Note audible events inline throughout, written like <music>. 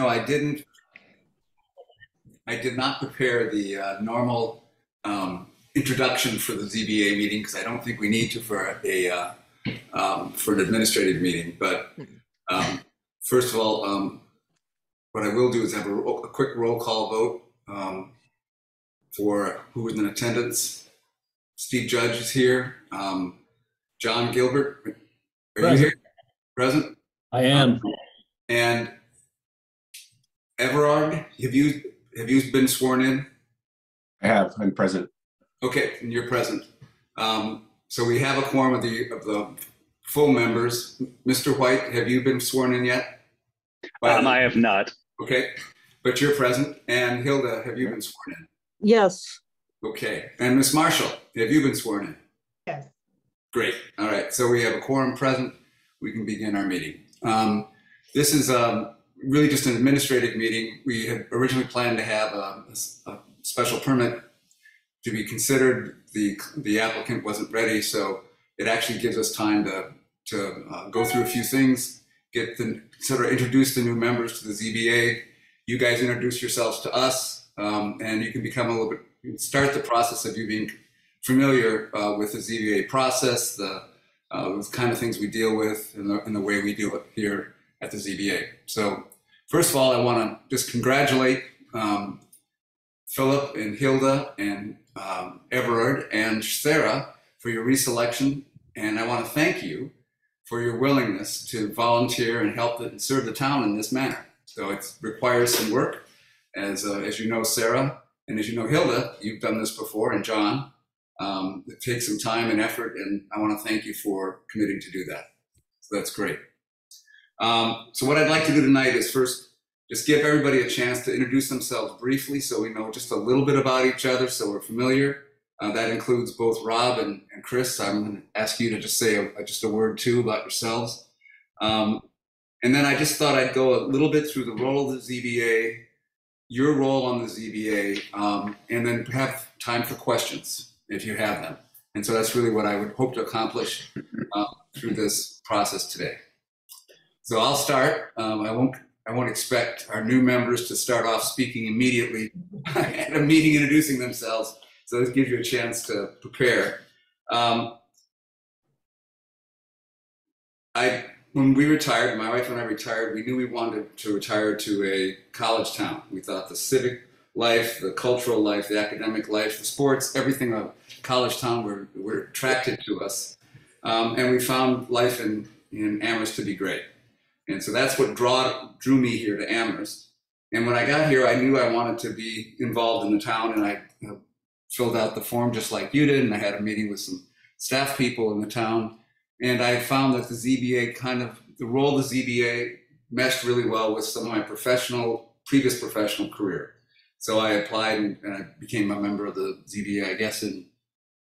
No, I didn't. I did not prepare the uh, normal um, introduction for the ZBA meeting because I don't think we need to for a uh, um, for an administrative meeting. But um, first of all, um, what I will do is have a, a quick roll call vote um, for who is in attendance. Steve Judge is here. Um, John Gilbert, are you here? Present. I am. And Everard, have you have you been sworn in? I have. I'm present. Okay, and you're present. Um, so we have a quorum of the of the full members. Mr. White, have you been sworn in yet? Um, I have not. Okay, but you're present. And Hilda, have you been sworn in? Yes, Okay, and Miss Marshall, have you been sworn in? Yes. Great. All right. So we have a quorum present. We can begin our meeting. Um, this is um, really just an administrative meeting. We had originally planned to have a, a special permit to be considered. The the applicant wasn't ready, so it actually gives us time to to uh, go through a few things, get the sort of introduce the new members to the ZBA. You guys introduce yourselves to us, um, and you can become a little bit start the process of you being familiar uh, with the ZBA process, the, uh, the kind of things we deal with, and the, and the way we do it here at the ZBA. So, first of all, I want to just congratulate um, Philip and Hilda and um, Everard and Sarah for your reselection, and I want to thank you for your willingness to volunteer and help the, serve the town in this manner. So it requires some work, as uh, as you know, Sarah, and as you know, Hilda, you've done this before, and John. Um, it takes some time and effort, and I want to thank you for committing to do that. So that's great. Um, so what I'd like to do tonight is first just give everybody a chance to introduce themselves briefly, so we know just a little bit about each other, so we're familiar. Uh, that includes both Rob and, and Chris. I'm going to ask you to just say a, just a word too about yourselves. Um, and then I just thought I'd go a little bit through the role of the ZBA, your role on the ZBA, um, and then have time for questions if you have them. And so that's really what I would hope to accomplish uh, through this process today. So I'll start. Um, I won't. I won't expect our new members to start off speaking immediately <laughs> at a meeting, introducing themselves. So this gives you a chance to prepare. Um, I when we retired, my wife and I retired, we knew we wanted to retire to a college town. We thought the civic life, the cultural life, the academic life, the sports, everything of college town were, were attracted to us. Um, and we found life in, in Amherst to be great. And so that's what draw, drew me here to Amherst. And when I got here, I knew I wanted to be involved in the town, and I you know, filled out the form just like you did, and I had a meeting with some staff people in the town. And I found that the ZBA kind of, the role of the ZBA meshed really well with some of my professional, previous professional career. So I applied and, and I became a member of the ZBA, I guess, in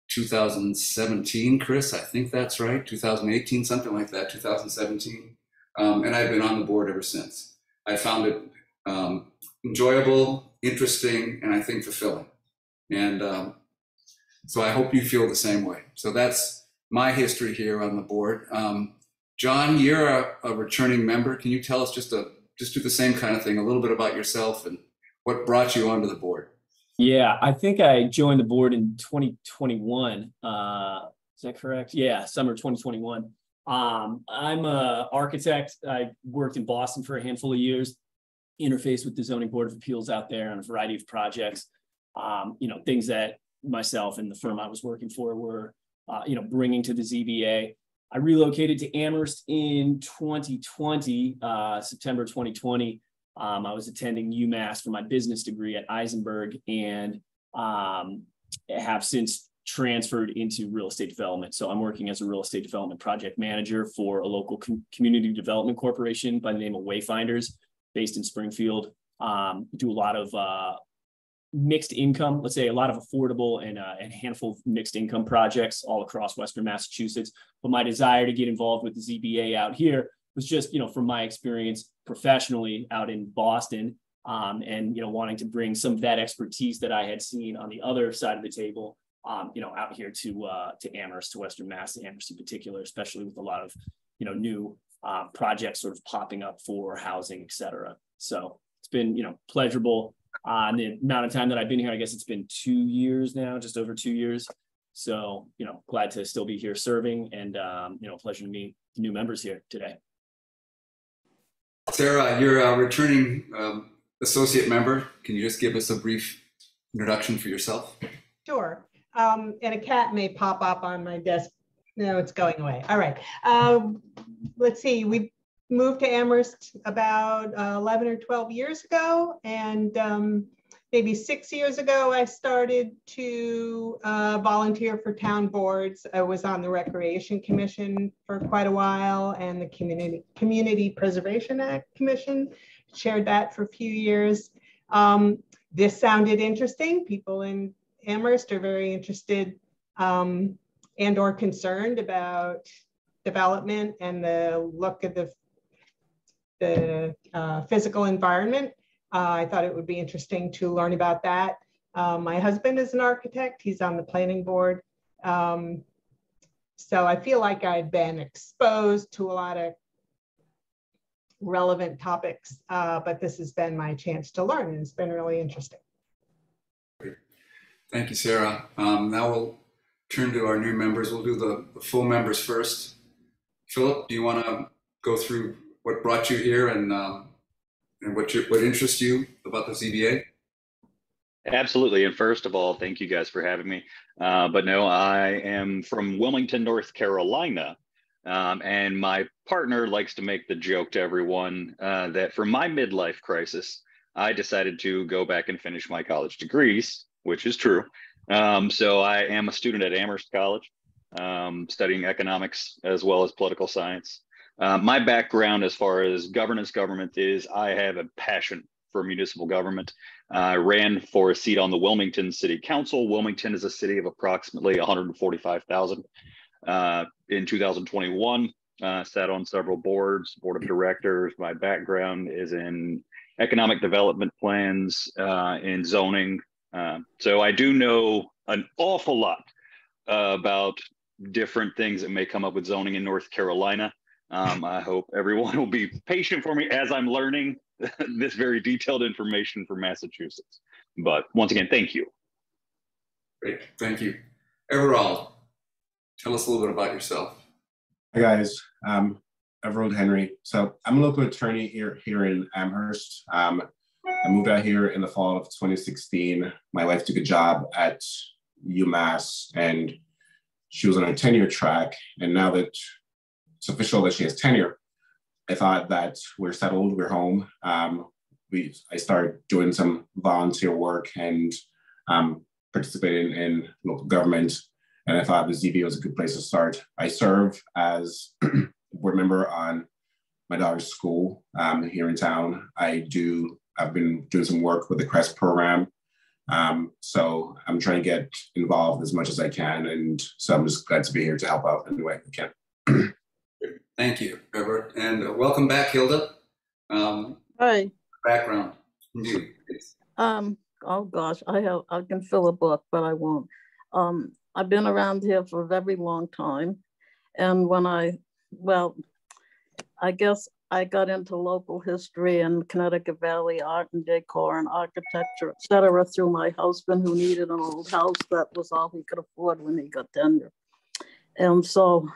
2017, Chris. I think that's right. 2018, something like that, 2017. Um, and I've been on the board ever since. I found it um, enjoyable, interesting, and I think fulfilling. And um, so I hope you feel the same way. So that's my history here on the board. Um, John, you're a, a returning member. Can you tell us just a just do the same kind of thing, a little bit about yourself and what brought you onto the board? Yeah, I think I joined the board in 2021. Uh, is that correct? Yeah, summer 2021. Um, I'm a architect. I worked in Boston for a handful of years, interfaced with the zoning board of appeals out there on a variety of projects. Um, you know, things that myself and the firm I was working for were, uh, you know, bringing to the ZBA. I relocated to Amherst in 2020, uh, September 2020. Um, I was attending UMass for my business degree at Isenberg and um, have since transferred into real estate development. So I'm working as a real estate development project manager for a local com- community development corporation by the name of Wayfinders, based in Springfield. Um, do a lot of uh, mixed income, let's say a lot of affordable and uh, a handful of mixed income projects all across Western Massachusetts. But my desire to get involved with the ZBA out here was just, you know, from my experience professionally out in Boston um, and, you know, wanting to bring some of that expertise that I had seen on the other side of the table, um, you know, out here to uh, to Amherst, to Western Mass, to Amherst in particular, especially with a lot of, you know, new uh, projects sort of popping up for housing, et cetera. So it's been you know pleasurable. Uh, the amount of time that I've been here, I guess it's been two years now, just over two years. So you know, glad to still be here serving, and um, you know, pleasure to meet new members here today. Sarah, you're a returning um, associate member. Can you just give us a brief introduction for yourself? Sure. Um, and a cat may pop up on my desk. No, it's going away. All right. Um, let's see. We moved to Amherst about uh, 11 or 12 years ago. And um, maybe six years ago, I started to uh, volunteer for town boards. I was on the Recreation Commission for quite a while and the Community, Community Preservation Act Commission, chaired that for a few years. Um, this sounded interesting. People in Amherst are very interested um, and or concerned about development and the look of the, the uh, physical environment. Uh, I thought it would be interesting to learn about that. Uh, my husband is an architect. He's on the planning board. Um, so I feel like I've been exposed to a lot of relevant topics, uh, but this has been my chance to learn and it's been really interesting. Thank you, Sarah. Um, now we'll turn to our new members. We'll do the, the full members first. Philip, do you want to go through what brought you here and um, and what you, what interests you about the ZBA? Absolutely. And first of all, thank you guys for having me. Uh, but no, I am from Wilmington, North Carolina. Um, and my partner likes to make the joke to everyone uh, that for my midlife crisis, I decided to go back and finish my college degrees, which is true. Um, so I am a student at Amherst College, um, studying economics as well as political science. Uh, my background as far as governance government is I have a passion for municipal government. I ran for a seat on the Wilmington City Council. Wilmington is a city of approximately 145,000. Uh, in 2021, uh, sat on several boards, board of directors. My background is in economic development plans, uh, in zoning. Uh, so I do know an awful lot uh, about different things that may come up with zoning in North Carolina. Um, I hope <laughs> everyone will be patient for me as I'm learning <laughs> this very detailed information from Massachusetts. But once again, thank you. Great, thank you. Everald, tell us a little bit about yourself. Hi guys, um, Everald Henry. So I'm a local attorney here here in Amherst. Um, I moved out here in the fall of 2016. My wife took a job at UMass and she was on a tenure track. And now that it's official that she has tenure, I thought that we're settled, we're home. Um, we I started doing some volunteer work and um, participating in local government, and I thought the ZB was a good place to start. I serve as <clears throat> board member on my daughter's school um, here in town. I do. I've been doing some work with the CREST program, um, so I'm trying to get involved as much as I can, and so I'm just glad to be here to help out any way I can. <clears throat> Thank you, Robert, and uh, welcome back, Hilda. Um, Hi. background, you. Um, oh gosh, I have I can fill a book, but I won't. Um, I've been around here for a very long time. And when I well, I guess I got into local history and Connecticut Valley art and decor and architecture, et cetera, through my husband who needed an old house. That was all he could afford when he got tenure. And so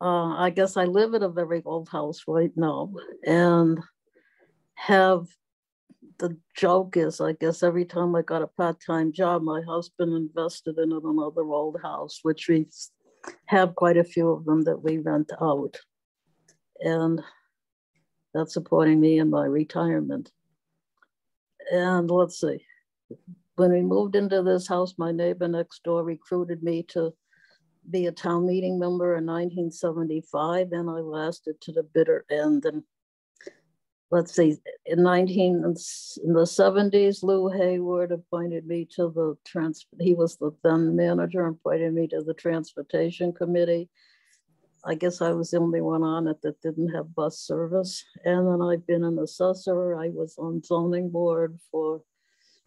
uh, I guess I live in a very old house right now and have the joke is, I guess every time I got a part-time job, my husband invested in another old house, which we have quite a few of them that we rent out. And that's supporting me in my retirement. And let's see, when we moved into this house, my neighbor next door recruited me to be a town meeting member in 1975, and I lasted to the bitter end. And let's see, in 19 in the 70s, Lou Hayward appointed me to the trans. He was the then manager, appointed me to the transportation committee. I guess I was the only one on it that didn't have bus service. And then I've been an assessor. I was on zoning board for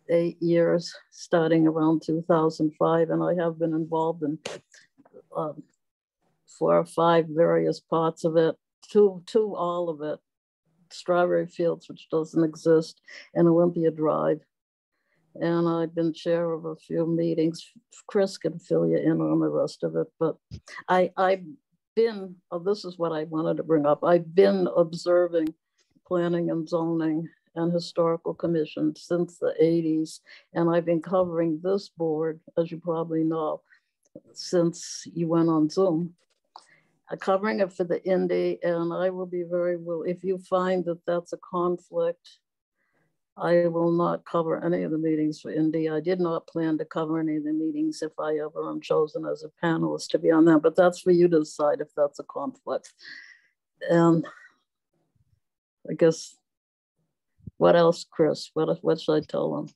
eight years, starting around 2005, and I have been involved in um, four or five various parts of it, two, two all of it, Strawberry Fields, which doesn't exist, and Olympia Drive. And I've been chair of a few meetings. Chris can fill you in on the rest of it, but I, I've been, oh, this is what I wanted to bring up. I've been observing planning and zoning and historical commission since the 80s. And I've been covering this board, as you probably know, since you went on Zoom. Uh, covering it for the Indy, and I will be very will. If you find that that's a conflict, I will not cover any of the meetings for Indy. I did not plan to cover any of the meetings if I ever am chosen as a panelist to be on them, but that's for you to decide if that's a conflict. And I guess, what else, Chris? What, what should I tell them?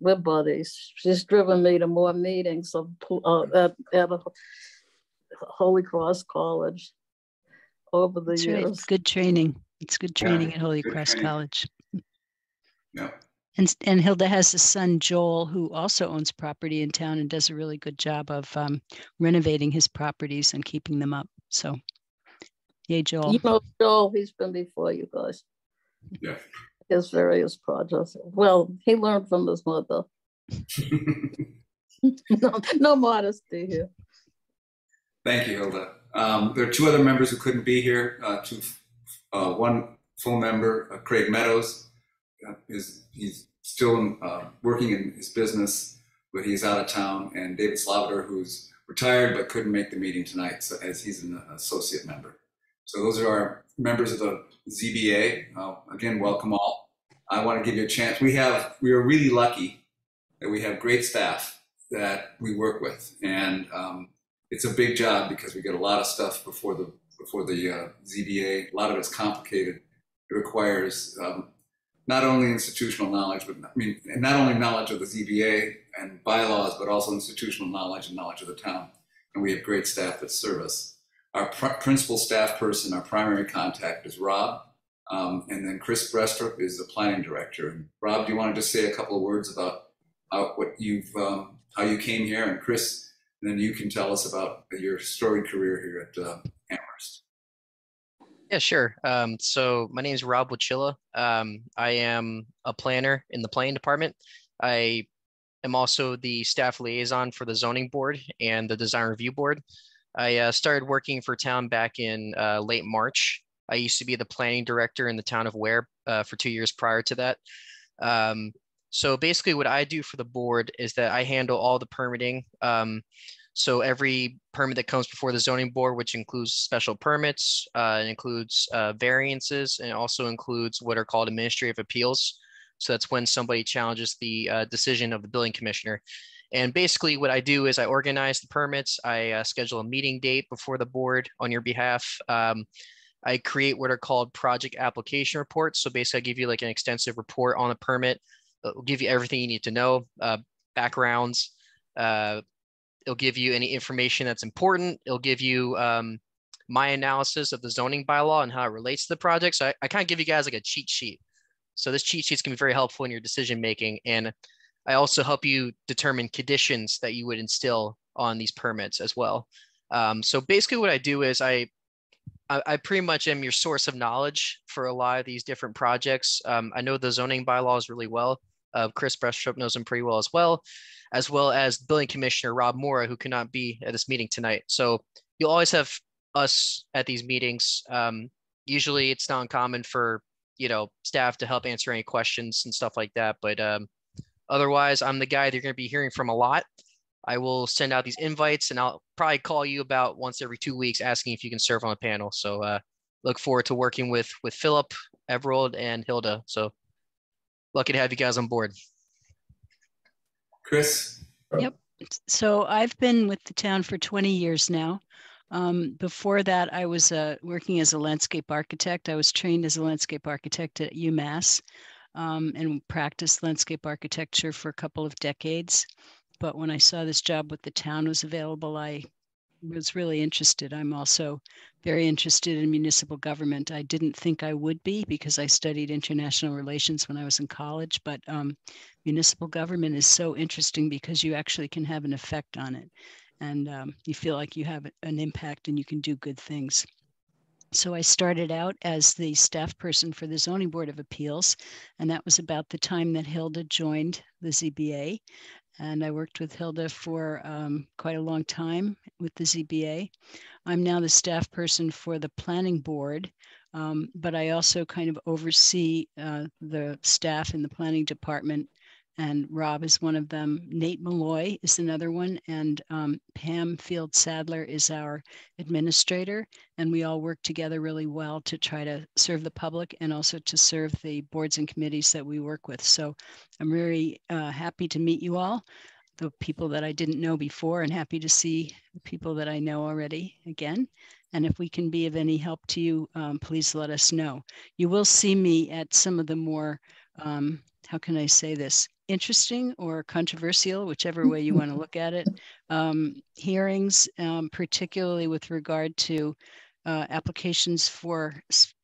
We're buddies. She's driven me to more meetings of, uh, at, at a Holy Cross College over the That's years. right. Good training. It's good Yeah, training at Holy Cross training. College. Yeah. And, and Hilda has a son, Joel, who also owns property in town and does a really good job of um, renovating his properties and keeping them up. So, yay, Joel. You know, Joel, he's been before you guys. Yeah. His various projects. Well, he learned from his mother. <laughs> <laughs> no, no modesty here. Thank you, Hilda. Um, there are two other members who couldn't be here. Uh, two, uh, one full member, uh, Craig Meadows, he's still uh, working in his business, but he's out of town. And David Sloviter, who's retired but couldn't make the meeting tonight, so, as he's an associate member. So those are our members of the ZBA. Uh, again, welcome all. I want to give you a chance. We have we are really lucky that we have great staff that we work with, and um, it's a big job because we get a lot of stuff before the before the uh, ZBA. A lot of it's complicated. It requires um, not only institutional knowledge, but I mean, not only knowledge of the ZBA and bylaws, but also institutional knowledge and knowledge of the town. And we have great staff that serve us. Our pr- principal staff person, our primary contact, is Rob, um, and then Chris Brestrup is the planning director. And Rob, do you want to just say a couple of words about how, what you've um, how you came here, and Chris? And then you can tell us about your storied career here at uh, Amherst. Yeah, sure. Um, so my name is Rob Watchilla. Um, I am a planner in the planning department. I am also the staff liaison for the zoning board and the design review board. I uh, started working for town back in uh, late March. I used to be the planning director in the town of Ware uh, for two years prior to that. Um, so basically, what I do for the board is that I handle all the permitting. Um, so every permit that comes before the zoning board, which includes special permits, uh, it includes uh, variances, and also includes what are called administrative appeals. So that's when somebody challenges the uh, decision of the building commissioner. And basically, what I do is I organize the permits. I uh, schedule a meeting date before the board on your behalf. Um, I create what are called project application reports. So basically, I give you like an extensive report on the permit. It'll give you everything you need to know, uh, backgrounds. Uh, it'll give you any information that's important. It'll give you um, my analysis of the zoning bylaw and how it relates to the project. So I, I kind of give you guys like a cheat sheet. So this cheat sheet is going to be very helpful in your decision making. And I also help you determine conditions that you would instill on these permits as well. Um, so basically what I do is I, I, I pretty much am your source of knowledge for a lot of these different projects. Um, I know the zoning bylaws really well. Uh, Chris Brestrup knows him pretty well as well, as well as building commissioner Rob Morra, who cannot be at this meeting tonight. So you'll always have us at these meetings. Um, usually it's not uncommon for, you know, staff to help answer any questions and stuff like that. But um, otherwise, I'm the guy that you're going to be hearing from a lot. I will send out these invites and I'll probably call you about once every two weeks asking if you can serve on the panel. So uh, look forward to working with with Philip, Everald, and Hilda. So lucky to have you guys on board. Chris? Yep. So I've been with the town for 20 years now. Um, before that, I was uh, working as a landscape architect. I was trained as a landscape architect at UMass um, and practiced landscape architecture for a couple of decades. But when I saw this job with the town was available, I was really interested. I'm also very interested in municipal government. I didn't think I would be because I studied international relations when I was in college, but um, municipal government is so interesting because you actually can have an effect on it and um, you feel like you have an impact and you can do good things. So I started out as the staff person for the Zoning Board of Appeals, and that was about the time that Hilda joined the ZBA. And I worked with Hilda for um, quite a long time with the ZBA. I'm now the staff person for the Planning Board, um, but I also kind of oversee uh, the staff in the Planning Department and Rob is one of them. Nate Malloy is another one, and um, Pam Field Sadler is our administrator. And we all work together really well to try to serve the public and also to serve the boards and committees that we work with. So I'm very uh, happy to meet you all, the people that I didn't know before, and happy to see the people that I know already again. And if we can be of any help to you, um, please let us know. You will see me at some of the more um, how can I say this? Interesting or controversial, whichever way you <laughs> want to look at it, um, hearings, um, particularly with regard to uh, applications for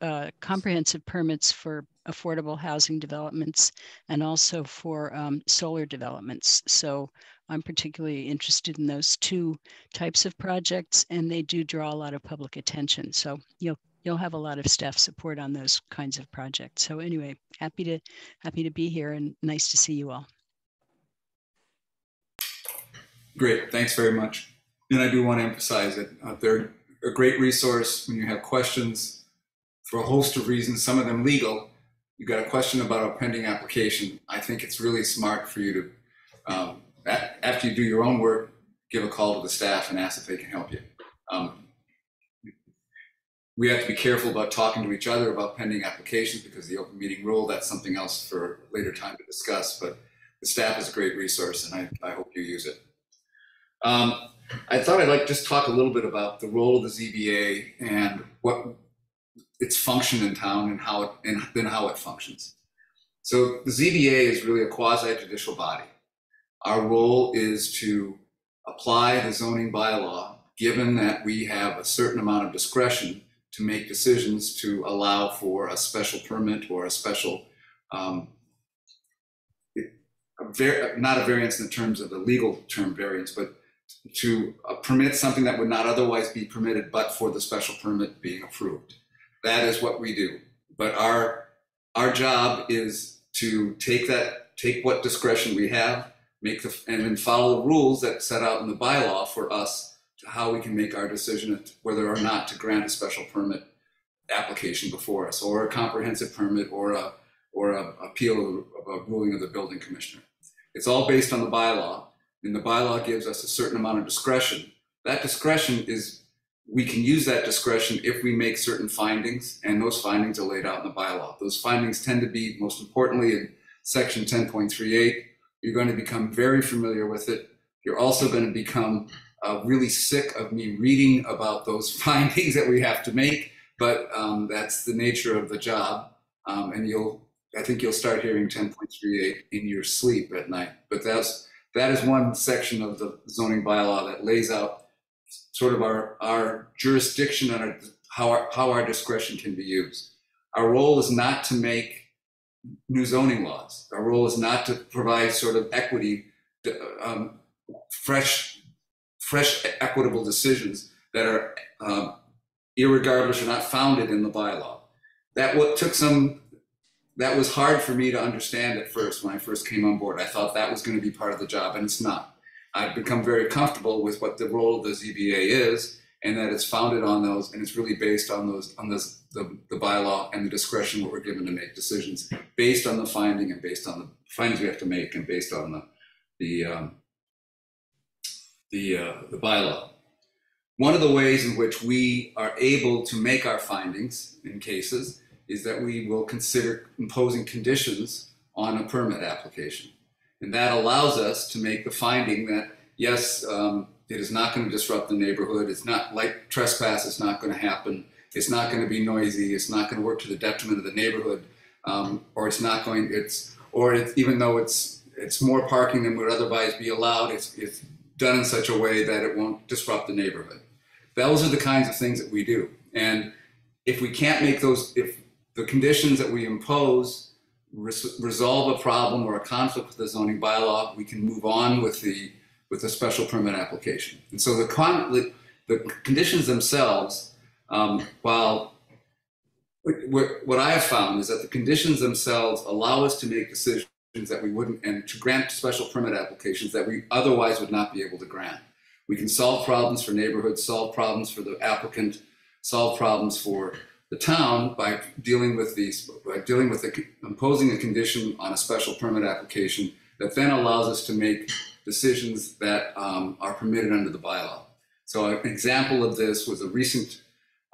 uh, comprehensive permits for affordable housing developments and also for um, solar developments. So I'm particularly interested in those two types of projects and they do draw a lot of public attention. So you'll you'll have a lot of staff support on those kinds of projects. So anyway, happy to happy to be here and nice to see you all. Great, thanks very much. And I do want to emphasize that uh, they're a great resource when you have questions for a host of reasons, some of them legal. You got a question about a pending application. I think it's really smart for you to, um, after you do your own work, give a call to the staff and ask if they can help you. We have to be careful about talking to each other about pending applications because the open meeting rule, that's something else for later time to discuss. But the staff is a great resource and I, I hope you use it. Um, I thought I'd like just talk a little bit about the role of the ZBA and what its function in town and how it, and then how it functions. So the ZBA is really a quasi judicial body. Our role is to apply the zoning bylaw, given that we have a certain amount of discretion to make decisions to allow for a special permit or a special, um, a not a variance in the terms of the legal term variance, but to uh, permit something that would not otherwise be permitted but for the special permit being approved. That is what we do. But our our job is to take that take what discretion we have, make the and then follow the rules that set out in the bylaw for us how we can make our decision whether or not to grant a special permit application before us, or a comprehensive permit, or a or a appeal of a ruling of the building commissioner. It's all based on the bylaw, and the bylaw gives us a certain amount of discretion. That discretion is we can use that discretion if we make certain findings, and those findings are laid out in the bylaw. Those findings tend to be, most importantly, in section 10.38. You're going to become very familiar with it. You're also going to become uh, really sick of me reading about those <laughs> findings that we have to make, but um, that's the nature of the job. Um, and you'll, I think you'll start hearing 10.38 in your sleep at night. But that's that is one section of the zoning bylaw that lays out sort of our our jurisdiction and our, how our how our discretion can be used. Our role is not to make new zoning laws. Our role is not to provide sort of equity, um, fresh fresh equitable decisions that are um, irregardless or not founded in the bylaw. That what took some that was hard for me to understand at first when I first came on board. I thought that was going to be part of the job, and it's not. I've become very comfortable with what the role of the ZBA is, and that it's founded on those, and it's really based on those on the the bylaw and the discretion that we're given to make decisions based on the finding and based on the findings we have to make and based on the the um, the, uh, the bylaw. One of the ways in which we are able to make our findings in cases is that we will consider imposing conditions on a permit application. And that allows us to make the finding that, yes, um, it is not going to disrupt the neighborhood. It's not like trespass, it's not going to happen. It's not going to be noisy. It's not going to work to the detriment of the neighborhood. Um, or it's not going, it's, or it's, even though it's, it's more parking than would otherwise be allowed, it's, it's done in such a way that it won't disrupt the neighborhood. Those are the kinds of things that we do. And if we can't make those, if the conditions that we impose res- resolve a problem or a conflict with the zoning bylaw, we can move on with the with the special permit application. And so the con- the, the conditions themselves, um, while what- what, what I have found is that the conditions themselves allow us to make decisions that we wouldn't, and to grant special permit applications that we otherwise would not be able to grant. We can solve problems for neighborhoods, solve problems for the applicant, solve problems for the town by dealing with these, by dealing with the, imposing a condition on a special permit application that then allows us to make decisions that um, are permitted under the bylaw. So an example of this was a recent,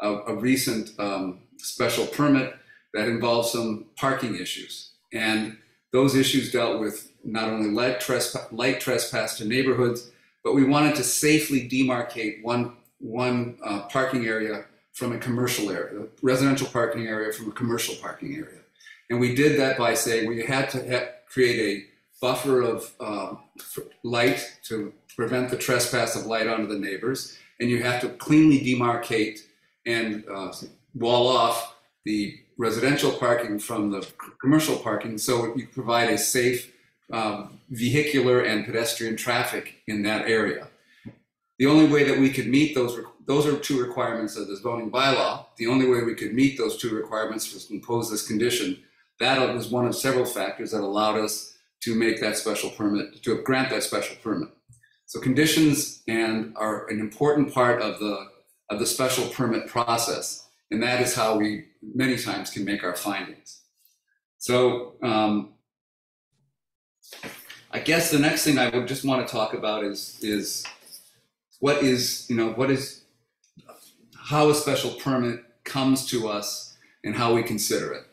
a, a recent um, special permit that involved some parking issues. And those issues dealt with not only light trespass, light trespass to neighborhoods, but we wanted to safely demarcate one, one uh, parking area from a commercial area, a residential parking area from a commercial parking area. And we did that by saying we had to ha- create a buffer of um, light to prevent the trespass of light onto the neighbors. And you have to cleanly demarcate and uh, wall off the residential parking from the commercial parking so you provide a safe um, vehicular and pedestrian traffic in that area. The only way that we could meet those, those are two requirements of the zoning bylaw. The only way we could meet those two requirements was to impose this condition. That was one of several factors that allowed us to make that special permit, to grant that special permit. So conditions and are an important part of the, of the special permit process. And that is how we many times can make our findings. So um, I guess the next thing I would just want to talk about is, is what is, you know, what is, how a special permit comes to us and how we consider it.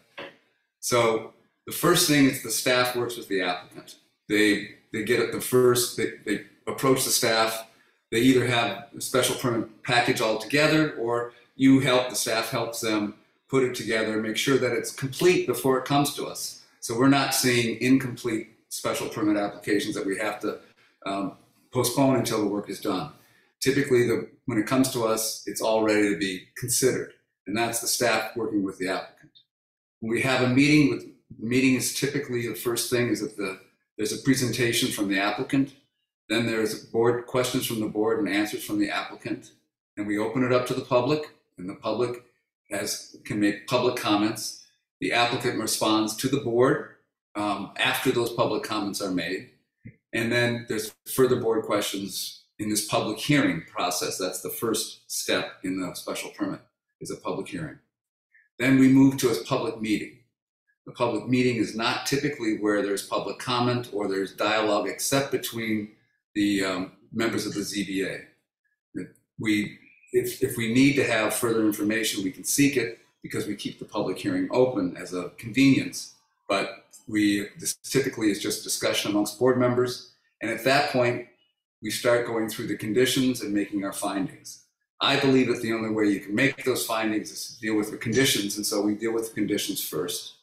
So the first thing is the staff works with the applicant. They, they get it the first, they, they approach the staff. They either have a special permit package all together or you help, the staff helps them put it together, make sure that it's complete before it comes to us. So we're not seeing incomplete special permit applications that we have to um, postpone until the work is done. Typically, the, when it comes to us, it's all ready to be considered, and that's the staff working with the applicant. When we have a meeting with, the meeting is typically the first thing is that the, there's a presentation from the applicant, then there's board questions from the board and answers from the applicant, and we open it up to the public, and the public has, can make public comments. The applicant responds to the board um, after those public comments are made. And then there's further board questions in this public hearing process. That's the first step in the special permit is a public hearing. Then we move to a public meeting. The public meeting is not typically where there's public comment or there's dialogue except between the um, members of the ZBA. We, if, if we need to have further information, we can seek it because we keep the public hearing open as a convenience. But we, this typically is just discussion amongst board members. And at that point, we start going through the conditions and making our findings. I believe that the only way you can make those findings is to deal with the conditions. And so we deal with the conditions first,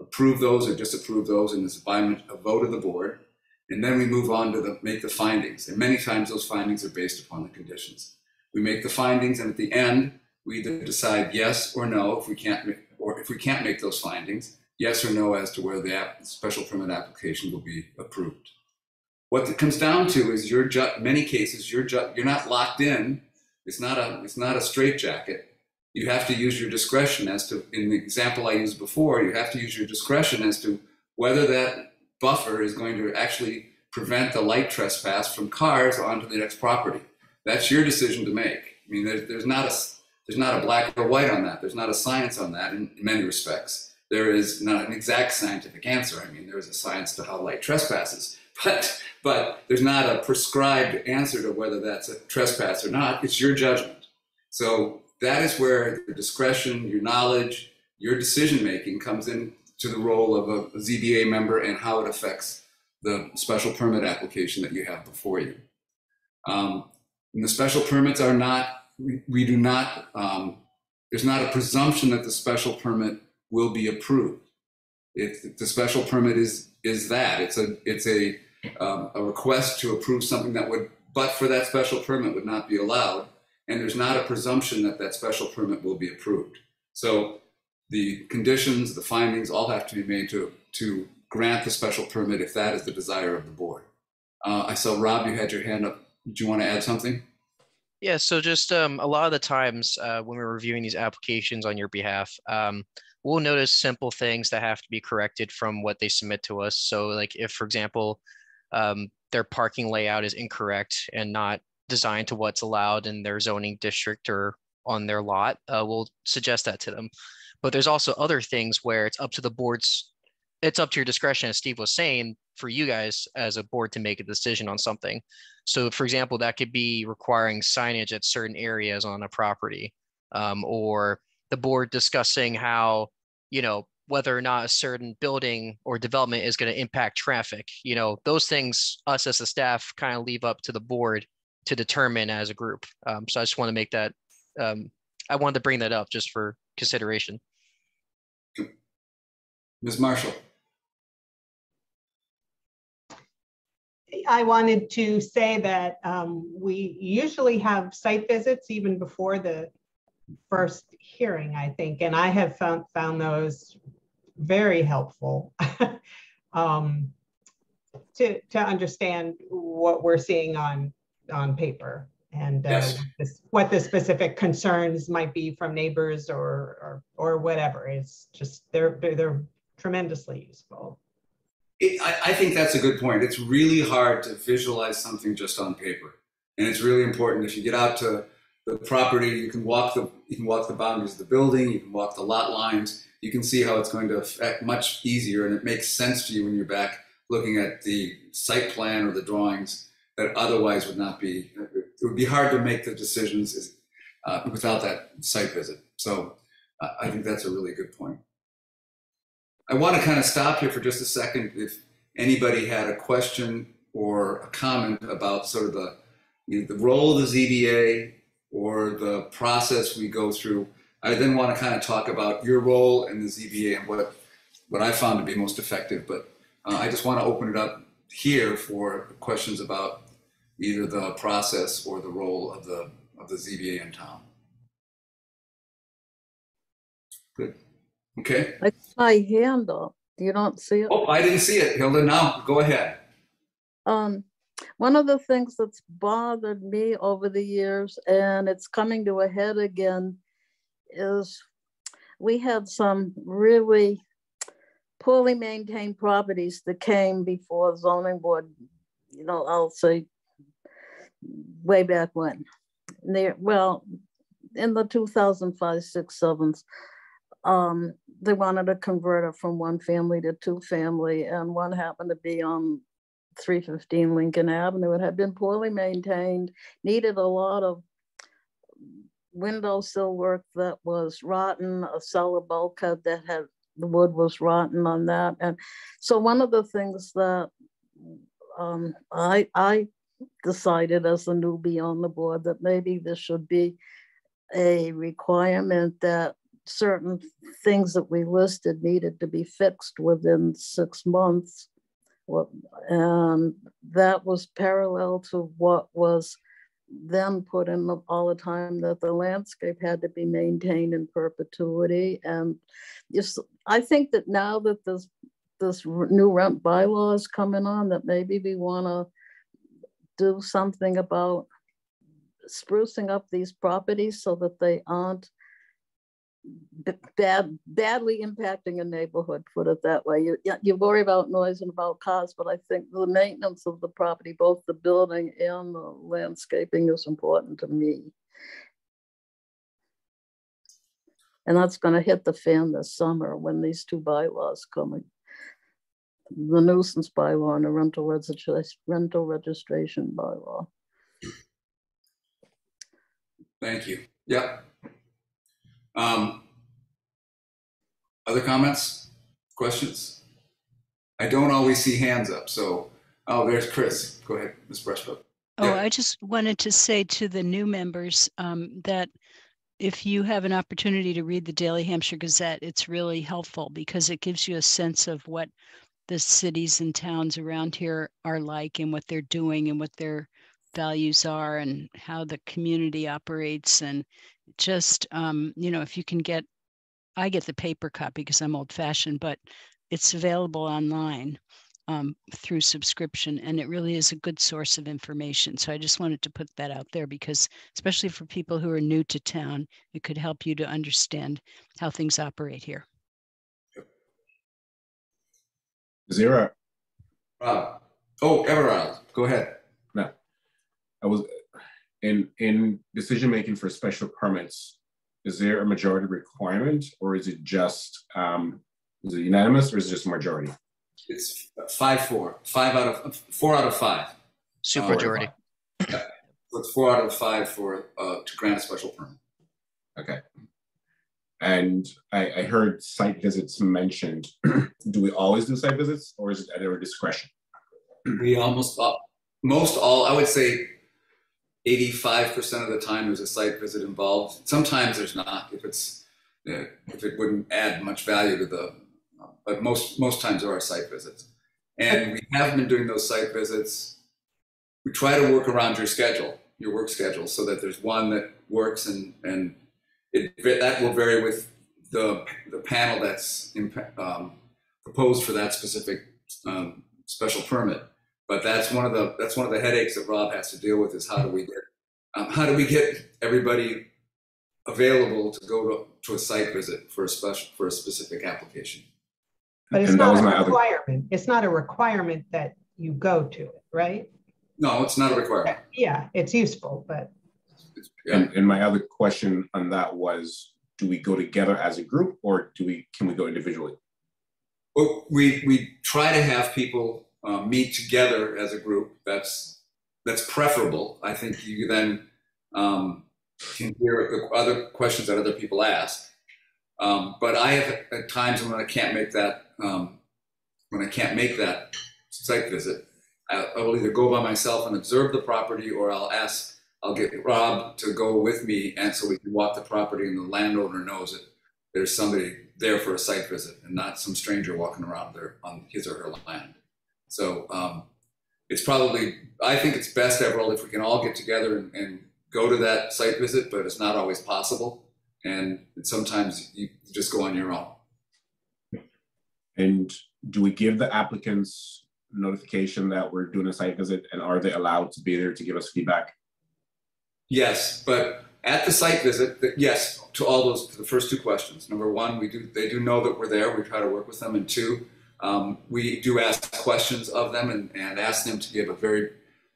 approve those or disapprove those, and it's a vote of the board. And then we move on to the, make the findings. And many times those findings are based upon the conditions. We make the findings, and at the end, we either decide yes or no if we can't, make, or if we can't make those findings, yes or no as to whether the app, special permit application will be approved. What it comes down to is your ju- many cases you're ju- you're not locked in. It's not a it's not a straitjacket. You have to use your discretion as to in the example I used before. You have to use your discretion as to whether that buffer is going to actually prevent the light trespass from cars onto the next property. That's your decision to make. I mean, there's, there's not a there's not a black or white on that. There's not a science on that in, in many respects. There is not an exact scientific answer. I mean, there is a science to how light trespasses, <laughs> but but there's not a prescribed answer to whether that's a trespass or not. It's your judgment. So that is where the discretion, your knowledge, your decision making comes in to the role of a, a ZBA member and how it affects the special permit application that you have before you. Um, and the special permits are not, we, we do not, um, there's not a presumption that the special permit will be approved. If the special permit is, is that, it's a, it's a, um, a request to approve something that would, but for that special permit would not be allowed. And there's not a presumption that that special permit will be approved. So the conditions, the findings all have to be made to, to grant the special permit if that is the desire of the board. Uh, I saw Rob, you had your hand up. Did you want to add something? Yeah, so just um, a lot of the times uh, when we're reviewing these applications on your behalf, um, we'll notice simple things that have to be corrected from what they submit to us. So, like if, for example, um, their parking layout is incorrect and not designed to what's allowed in their zoning district or on their lot, uh, we'll suggest that to them. But there's also other things where it's up to the board's, it's up to your discretion, as Steve was saying, for you guys as a board to make a decision on something. So, for example, that could be requiring signage at certain areas on a property, um, or the board discussing how, you know, whether or not a certain building or development is going to impact traffic. You know, those things us as the staff kind of leave up to the board to determine as a group. Um, so I just want to make that. Um, I wanted to bring that up just for consideration. Ms. Marshall? I wanted to say that um, we usually have site visits even before the first hearing, I think, and I have found, found those very helpful <laughs> um, to, to understand what we're seeing on, on paper and uh, Yes. this- what the specific concerns might be from neighbors or, or, or whatever. It's just, they're, they're- they're tremendously useful. It, I, I think that's a good point. It's really hard to visualize something just on paper, and it's really important. If you get out to the property, you can walk the you can walk the boundaries of the building, you can walk the lot lines. You can see how it's going to affect much easier, and it makes sense to you when you're back looking at the site plan or the drawings that otherwise would not be. It would be hard to make the decisions uh, without that site visit. So uh, I think that's a really good point. I want to kind of stop here for just a second. If anybody had a question or a comment about sort of the you know, the role of the ZBA or the process we go through, I then want to kind of talk about your role in the ZBA and what what I found to be most effective. But uh, I just want to open it up here for questions about either the process or the role of the of the ZBA in town. Okay. I my hand up. You don't see it? Oh, I didn't see it, Hilda. Now, go ahead. Um, one of the things that's bothered me over the years, and it's coming to a head again, is we had some really poorly maintained properties that came before zoning board, you know, I'll say way back when. Near, well, in the 2005, six, sevens, um, they wanted to convert it from one family to two family, and one happened to be on 315 Lincoln Avenue. It had been poorly maintained, needed a lot of window sill work that was rotten, a cellar bulkhead that had the wood was rotten on that. And so one of the things that um, I I decided as a newbie on the board that maybe this should be a requirement that certain things that we listed needed to be fixed within six months. And that was parallel to what was then put in all the time that the landscape had to be maintained in perpetuity. And just, I think that now that this this new rent bylaw is coming on, that maybe we want to do something about sprucing up these properties so that they aren't bad, badly impacting a neighborhood, put it that way. You, you worry about noise and about cars, but I think the maintenance of the property, both the building and the landscaping is important to me. And that's gonna hit the fan this summer when these two bylaws coming. The nuisance bylaw and the rental registration, rental registration bylaw. Thank you. Yep. Um, other comments, questions? I don't always see hands up, so, oh, there's Chris. Go ahead, Ms. Brestrup. Oh, Yeah. I just wanted to say to the new members um, that if you have an opportunity to read the Daily Hampshire Gazette, it's really helpful because it gives you a sense of what the cities and towns around here are like and what they're doing and what their values are and how the community operates and just um, you know if you can get i get the paper copy because i'm old fashioned but it's available online um, through subscription, and it really is a good source of information. So I just wanted to put that out there because, especially for people who are new to town, it could help you to understand how things operate here. Zero. Rob, oh, Everard, go ahead. no I was in in decision making for special permits. Is there a majority requirement, or is it just um, is it unanimous, or is it just majority? It's five, four, five out of, four out of five. Super majority. It's four out of five for, uh, to grant a special permit. Okay. And I, I heard site visits mentioned. <clears throat> do we always do site visits, or is it at our discretion? We almost, uh, most all, I would say eighty-five percent of the time there's a site visit involved. Sometimes there's not, if it's, if it wouldn't add much value to the, but most, most times there are site visits. And we have been doing those site visits. We try to work around your schedule, your work schedule, so that there's one that works and, and it, that will vary with the, the panel that's um, proposed for that specific um, special permit. But that's one of the that's one of the headaches that Rob has to deal with is how do we get um, how do we get everybody available to go to, to a site visit for a special for a specific application. But it's And not a my other- requirement. It's not a requirement that you go to it, right? No, it's not a requirement. Yeah, it's useful, but And, and my other question on that was, do we go together as a group, or do we can we go individually? Well, we we try to have people uh, meet together as a group. That's that's preferable. I think you then um, can hear other questions that other people ask. Um, but I have at times when I can't make that um, when I can't make that site visit, I, I will either go by myself and observe the property, or I'll ask. I'll get Rob to go with me, and so we can walk the property, and the landowner knows that there's somebody there for a site visit, and not some stranger walking around there on his or her land. So um, it's probably, I think it's best, Everald, if we can all get together and, and go to that site visit, but it's not always possible. And sometimes you just go on your own. And do we give the applicants notification that we're doing a site visit, and are they allowed to be there to give us feedback? Yes, but at the site visit, yes, to all those, to the first two questions. Number one, we do, they do know that we're there. We try to work with them. And two, um, we do ask questions of them and, and ask them to give a very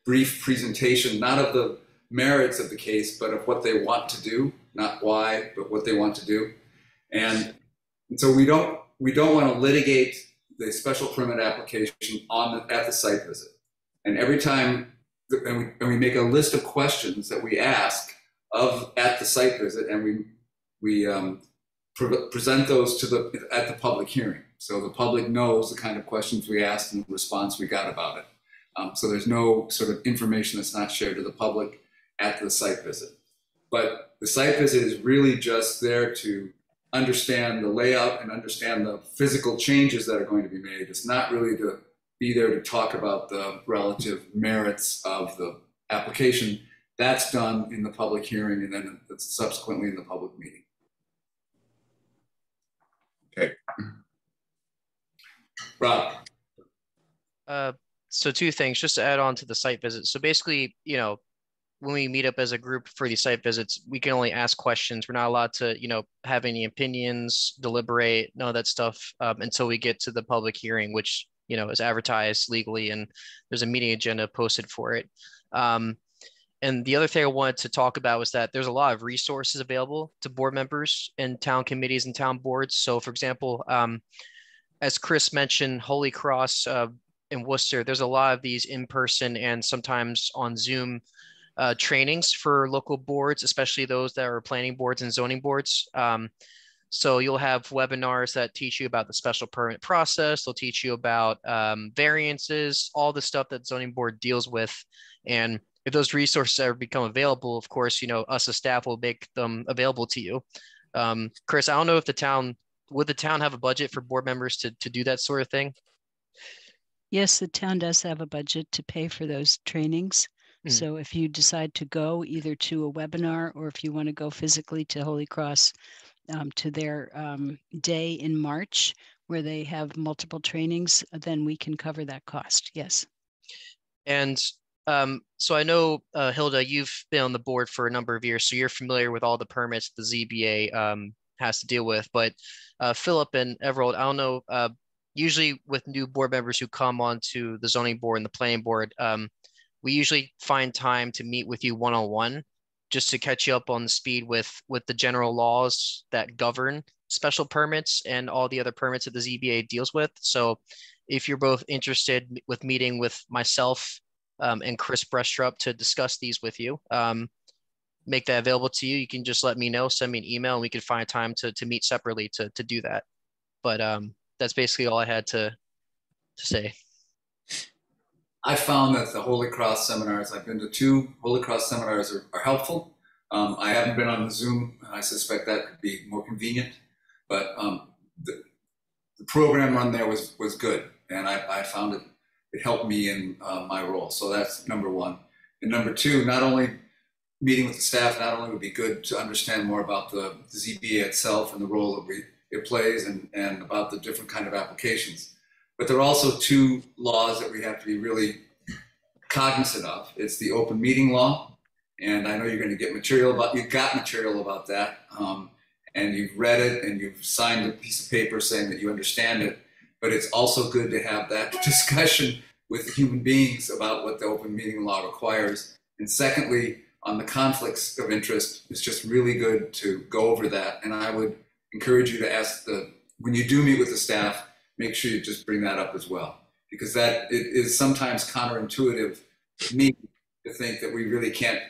brief presentation, not of the merits of the case, but of what they want to do, not why, but what they want to do. And, so we don't, we don't want to litigate the special permit application on the, at the site visit. And every time and we, and we make a list of questions that we ask of at the site visit, and we we um, pre- present those to the at the public hearing, so the public knows the kind of questions we asked and the response we got about it. Um, so there's no sort of information that's not shared to the public at the site visit. But the site visit is really just there to understand the layout and understand the physical changes that are going to be made. It's not really to be there to talk about the relative merits of the application. That's done in the public hearing and then subsequently in the public meeting. Okay. Rob, Uh, so two things, just to add on to the site visit. So basically, you know, when we meet up as a group for these site visits, we can only ask questions. We're not allowed to, you know, have any opinions, deliberate, none of that stuff um, until we get to the public hearing, which you know is advertised legally, and there's a meeting agenda posted for it. Um, and the other thing I wanted to talk about was that there's a lot of resources available to board members and town committees and town boards. So, for example, um, as Chris mentioned, Holy Cross uh, in Worcester, there's a lot of these in person and sometimes on Zoom uh, trainings for local boards, especially those that are planning boards and zoning boards. Um, so you'll have webinars that teach you about the special permit process. They'll teach you about um, variances, all the stuff that zoning board deals with. And if those resources ever become available, of course, you know, us as staff will make them available to you. Um, Chris, I don't know if the town, would the town have a budget for board members to, to do that sort of thing? Yes, the town does have a budget to pay for those trainings. Mm. So if you decide to go either to a webinar or if you want to go physically to Holy Cross um, to their um, day in March, where they have multiple trainings, then we can cover that cost. Yes. And um, so I know, uh, Hilda, you've been on the board for a number of years, so you're familiar with all the permits the ZBA um, has to deal with. But uh, Philip and Everald, I don't know, uh, usually with new board members who come onto the zoning board and the planning board, um, we usually find time to meet with you one-on-one just to catch you up on the speed with with the general laws that govern special permits and all the other permits that the ZBA deals with. So if you're both interested with meeting with myself um, and Chris Brestrup to discuss these with you, um, make that available to you. You can just let me know, send me an email, and we can find time to, to meet separately to, to do that. But um, that's basically all I had to to say. I found that the Holy Cross seminars, I've been to two Holy Cross seminars, are, are helpful. Um, I haven't been on Zoom. I suspect that could be more convenient, but um, the, the program run there was was good, and I, I found it it helped me in uh, my role. So that's number one. And number two, not only meeting with the staff, not only would be good to understand more about the, ZBA itself and the role that we, it plays, and and about the different kind of applications, but there are also two laws that we have to be really cognizant of. It's the open meeting law, and I know you're going to get material about. You've got material about that, um, and you've read it, and you've signed a piece of paper saying that you understand it. But it's also good to have that <laughs> discussion with human beings about what the open meeting law requires. And secondly, on the conflicts of interest, it's just really good to go over that. And I would encourage you to ask the when you do meet with the staff make sure you just bring that up as well. Because that it is sometimes counterintuitive to me to think that we really can't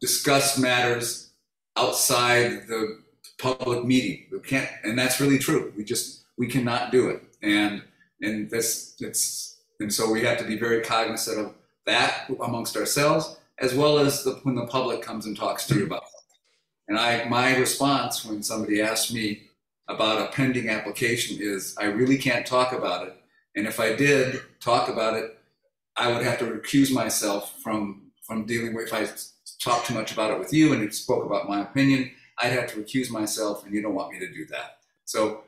discuss matters outside the public meeting. We can't, and that's really true. We just we cannot do it, and and this it's and so we have to be very cognizant of that amongst ourselves as well as the, when the public comes and talks to you about it. And I my response when somebody asks me about a pending application is I really can't talk about it. And if I did talk about it, I would have to recuse myself from from dealing with if I talked too much about it with you and spoke about my opinion, I'd have to recuse myself, and you don't want me to do that. So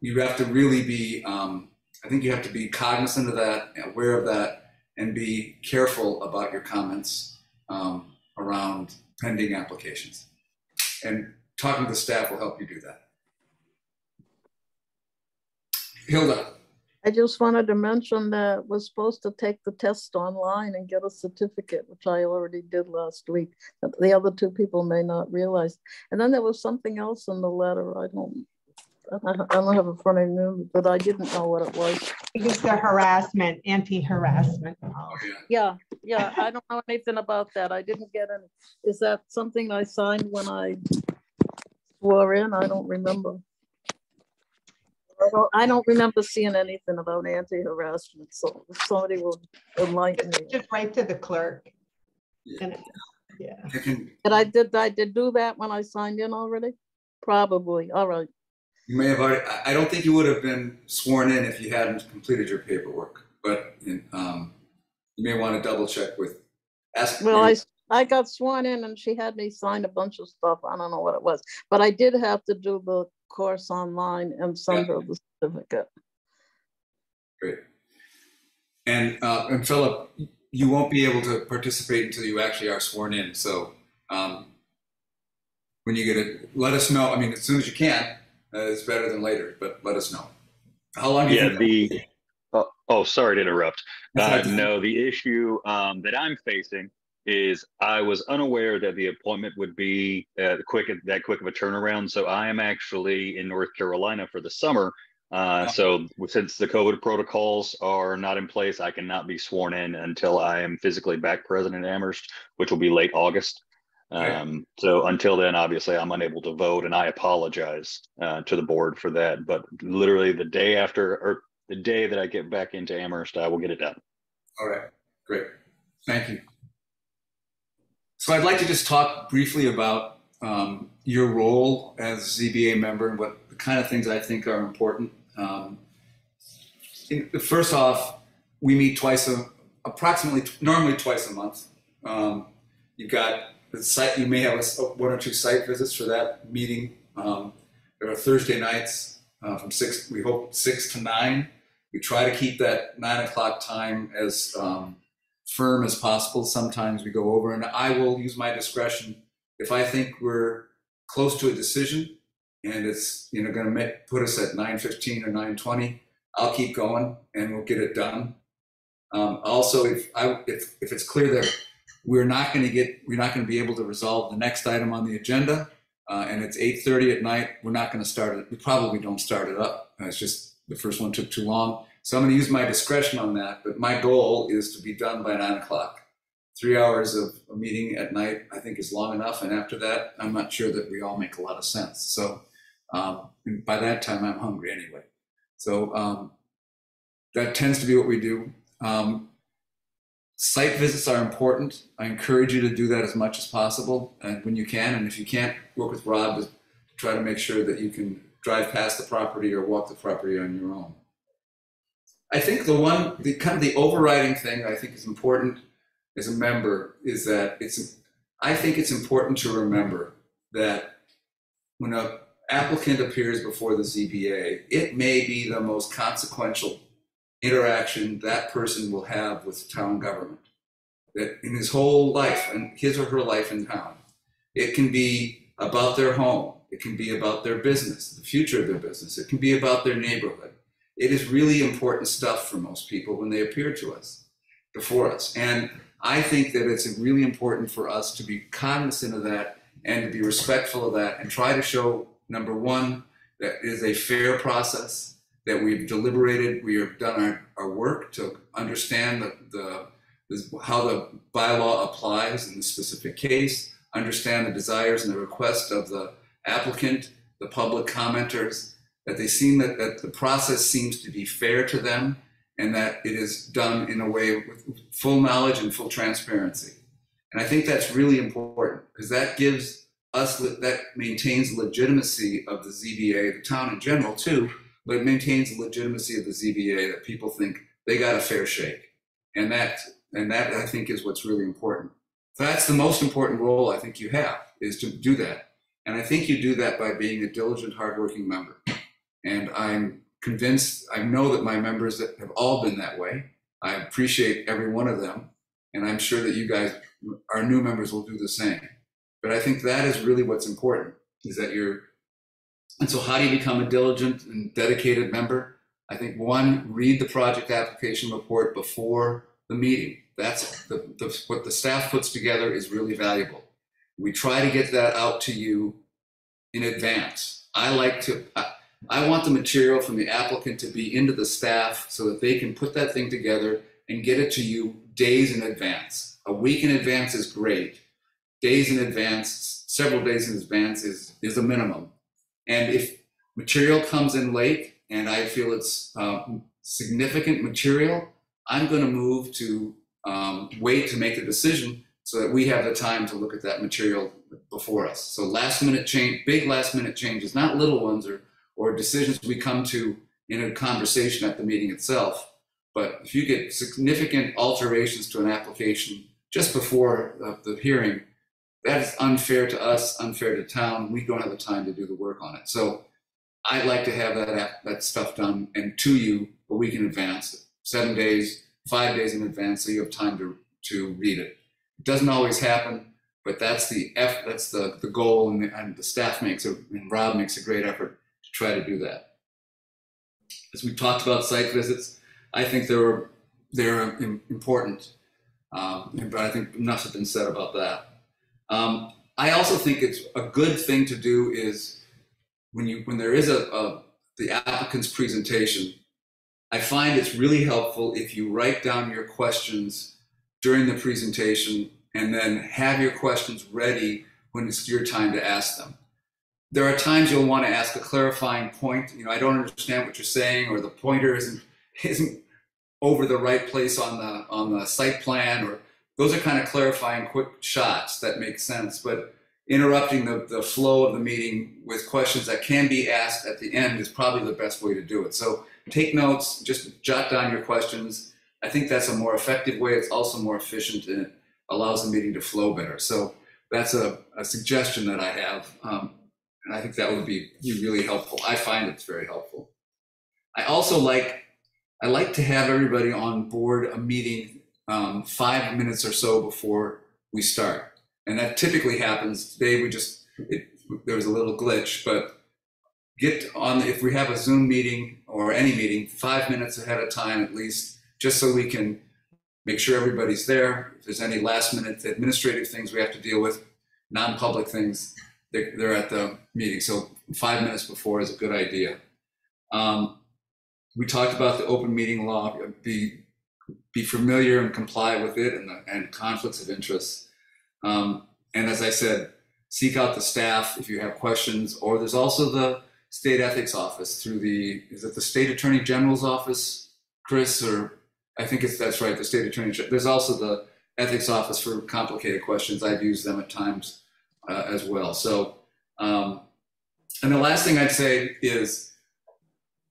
you have to really be. Um, I think you have to be cognizant of that, aware of that, and be careful about your comments um, around pending applications. And talking to the staff will help you do that. Hilda. I just wanted to mention that we're supposed to take the test online and get a certificate, which I already did last week. The other two people may not realize. And then there was something else in the letter. I don't, I don't have in front of me, but I didn't know what it was. It's the harassment, anti-harassment. Yeah, yeah, I don't know anything about that. I didn't get any. Is that something I signed when I swore in? I don't remember. I don't, I don't remember seeing anything about anti-harassment, so somebody will enlighten me. Just write to the clerk. And, yeah. You can, Did I, did I did do that when I signed in already? Probably, all right. You may have already, I- I don't think you would have been sworn in if you hadn't completed your paperwork, but um, you may want to double check with, ask. Well, I, I got sworn in and she had me sign a bunch of stuff. I don't know what it was, but I did have to do the course online and send her the certificate. Great. And, uh, and Philip, you won't be able to participate until you actually are sworn in. So um, when you get it, let us know. I mean, as soon as you can, it's better than later, but let us know. How long? do you Yeah, the, oh, oh, sorry to interrupt. Uh, no, the issue um, that I'm facing is I was unaware that the appointment would be uh, quick that quick of a turnaround. So I am actually in North Carolina for the summer. Uh, so since the COVID protocols are not in place, I cannot be sworn in until I am physically back present in Amherst, which will be late August. Um, so until then, obviously, I'm unable to vote, and I apologize uh, to the board for that. But literally, the day after, or the day that I get back into Amherst, I will get it done. All right, great. Thank you. So I'd like to just talk briefly about um, your role as ZBA member and what the kind of things I think are important. Um, in- first off, we meet twice a, approximately normally twice a month. Um, you've got the site. You may have a one or two site visits for that meeting. Um, there are Thursday nights uh, from six, we hope six to nine. We try to keep that nine o'clock time as um, firm as possible. Sometimes we go over, and I will use my discretion if I think we're close to a decision and it's you know going to put us at 9:15 or 9:20. I'll keep going and we'll get it done. Um, also, if I if if it's clear that we're not going to get we're not going to be able to resolve the next item on the agenda, uh, and it's 8:30 at night, we're not going to start it. We probably don't start it up. Uh, It's just the first one took too long, so I'm going to use my discretion on that. But my goal is to be done by nine o'clock. Three hours of a meeting at night, I think, is long enough, and after that, I'm not sure that we all make a lot of sense. So. Um, by that time, I'm hungry anyway. So um, that tends to be what we do. Um, site visits are important. I encourage you to do that as much as possible, and when you can. And if you can't, work with Rob to try to make sure that you can drive past the property or walk the property on your own. I think the one, the kind of the overriding thing I think is important as a member is that it's. I think it's important to remember that when a applicant appears before the ZBA, it may be the most consequential interaction that person will have with town government that in his whole life and his or her life in town. It can be about their home, it can be about their business, the future of their business, it can be about their neighborhood. It is really important stuff for most people when they appear to us, before us. And I think that it's really important for us to be cognizant of that and to be respectful of that and try to show number one, that is a fair process, that we've deliberated, we have done our, our work to understand the, the, the, how the bylaw applies in the specific case, understand the desires and the request of the applicant, the public commenters, that they seem that, that the process seems to be fair to them and that it is done in a way with full knowledge and full transparency. And I think that's really important because that gives us that maintains the legitimacy of the ZBA, the town in general too, but it maintains the legitimacy of the ZBA that people think they got a fair shake, and that and that I think is what's really important. That's the most important role I think you have is to do that, and I think you do that by being a diligent, hardworking member. And I'm convinced, I know that my members that have all been that way. I appreciate every one of them, and I'm sure that you guys, our new members, will do the same. But I think that is really what's important is that you're. And so, how do you become a diligent and dedicated member? I think one, read the project application report before the meeting. That's the, the, what the staff puts together is really valuable. We try to get that out to you in advance. I like to, I, I want the material from the applicant to be into the staff so that they can put that thing together and get it to you days in advance. A week in advance is great. Days in advance, several days in advance is, is a minimum. And if material comes in late and I feel it's uh, significant material, I'm going to move to um, wait to make a decision so that we have the time to look at that material before us. So last minute change, big last minute changes, not little ones or or decisions we come to in a conversation at the meeting itself. But if you get significant alterations to an application just before the, the hearing, that is unfair to us, unfair to town. We don't have the time to do the work on it. So I'd like to have that that stuff done and to you a week in advance, seven days, five days in advance, so you have time to to read it. It doesn't always happen, but that's the F, that's the the goal, and the, and the staff makes a and Rob makes a great effort to try to do that. As we talked about site visits, I think they're they're important, um, but I think enough has been said about that. Um, I also think it's a good thing to do is when you when there is a, a the applicant's presentation. I find it's really helpful if you write down your questions during the presentation and then have your questions ready when it's your time to ask them there are times you'll want to ask a clarifying point. You know, I don't understand what you're saying, or the pointer isn't <laughs> isn't over the right place on the on the site plan, or those are kind of clarifying quick shots that make sense. But interrupting the, the flow of the meeting with questions that can be asked at the end is probably the best way to do it. So take notes, just jot down your questions. I think that's a more effective way. It's also more efficient and it allows the meeting to flow better. So that's a, a suggestion that I have. Um, And I think that would be, really helpful. I find it's very helpful. I also like, I like to have everybody on board a meeting um, five minutes or so before we start. And that typically happens. Today we just, it, there was a little glitch, but get on, if we have a Zoom meeting or any meeting, five minutes ahead of time at least, just so we can make sure everybody's there. If there's any last minute administrative things we have to deal with, non-public things, they're, they're at the meeting. So five minutes before is a good idea. Um, we talked about the open meeting law, be, be familiar and comply with it and, the, and conflicts of interest. Um, and as I said, seek out the staff if you have questions, or there's also the state ethics office through the, is it the state attorney general's office, Chris, or I think it's, that's right, the state attorney. There's also the ethics office for complicated questions. I've used them at times uh, as well. So, um, and the last thing I'd say is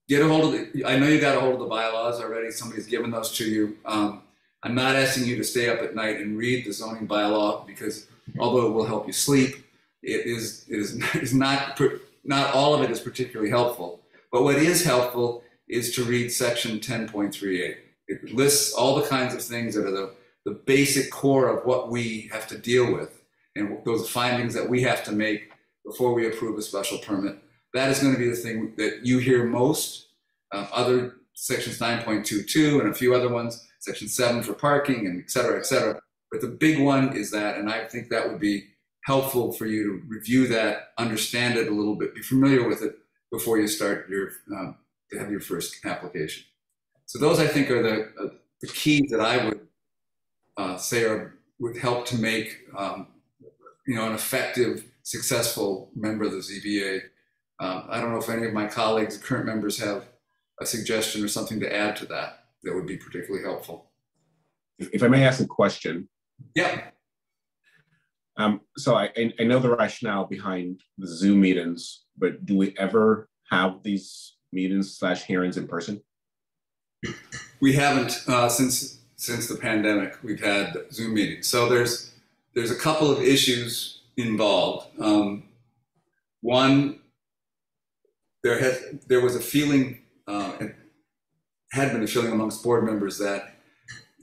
get a hold of the, I know you got a hold of the bylaws already. Somebody's given those to you. Um, I'm not asking you to stay up at night and read the zoning bylaw because although it will help you sleep, it is, it is, <laughs> is not, not all of it is particularly helpful. But what is helpful is to read section 10.38. It lists all the kinds of things that are the, the basic core of what we have to deal with and those findings that we have to make before we approve a special permit. That is going to be the thing that you hear most. Uh, other sections 9.22 and a few other ones, section 7 for parking and et cetera, et cetera. But the big one is that, and I think that would be helpful for you to review that, understand it a little bit, be familiar with it before you start your um, to have your first application. So those I think are the, uh, the keys that I would uh, say are would help to make um, you know an effective, successful member of the ZBA. Um, I don't know if any of my colleagues, current members, have a suggestion or something to add to that that would be particularly helpful. If, if I may ask a question. Yeah. Um, so I, I know the rationale behind the Zoom meetings, but do we ever have these meetings slash hearings in person? We haven't uh, since since the pandemic. We've had Zoom meetings, so there's there's a couple of issues involved. Um, one, there has there was a feeling, uh, and had been a feeling amongst board members that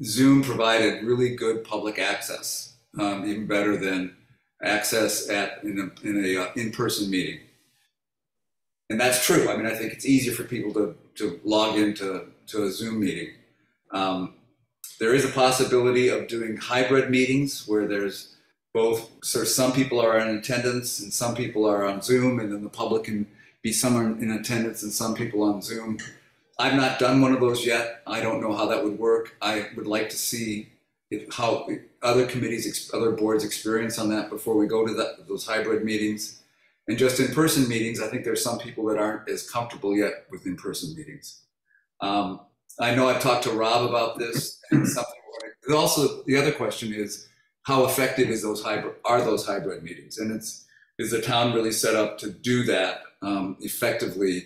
Zoom provided really good public access, um, even better than access at in a, in a uh, in-person meeting. And that's true. I mean, I think it's easier for people to, to log into to a Zoom meeting. Um, there is a possibility of doing hybrid meetings where there's both, so some people are in attendance and some people are on Zoom, and then the public can be some in attendance and some people on Zoom. I've not done one of those yet. I don't know how that would work. I would like to see if, how other committees, other boards experience on that before we go to that, those hybrid meetings. And just in-person meetings, I think there's some people that aren't as comfortable yet with in-person meetings. Um, I know I've talked to Rob about this, and something. Also, the other question is how effective is those hybrid are those hybrid meetings, and it's is the town really set up to do that um, effectively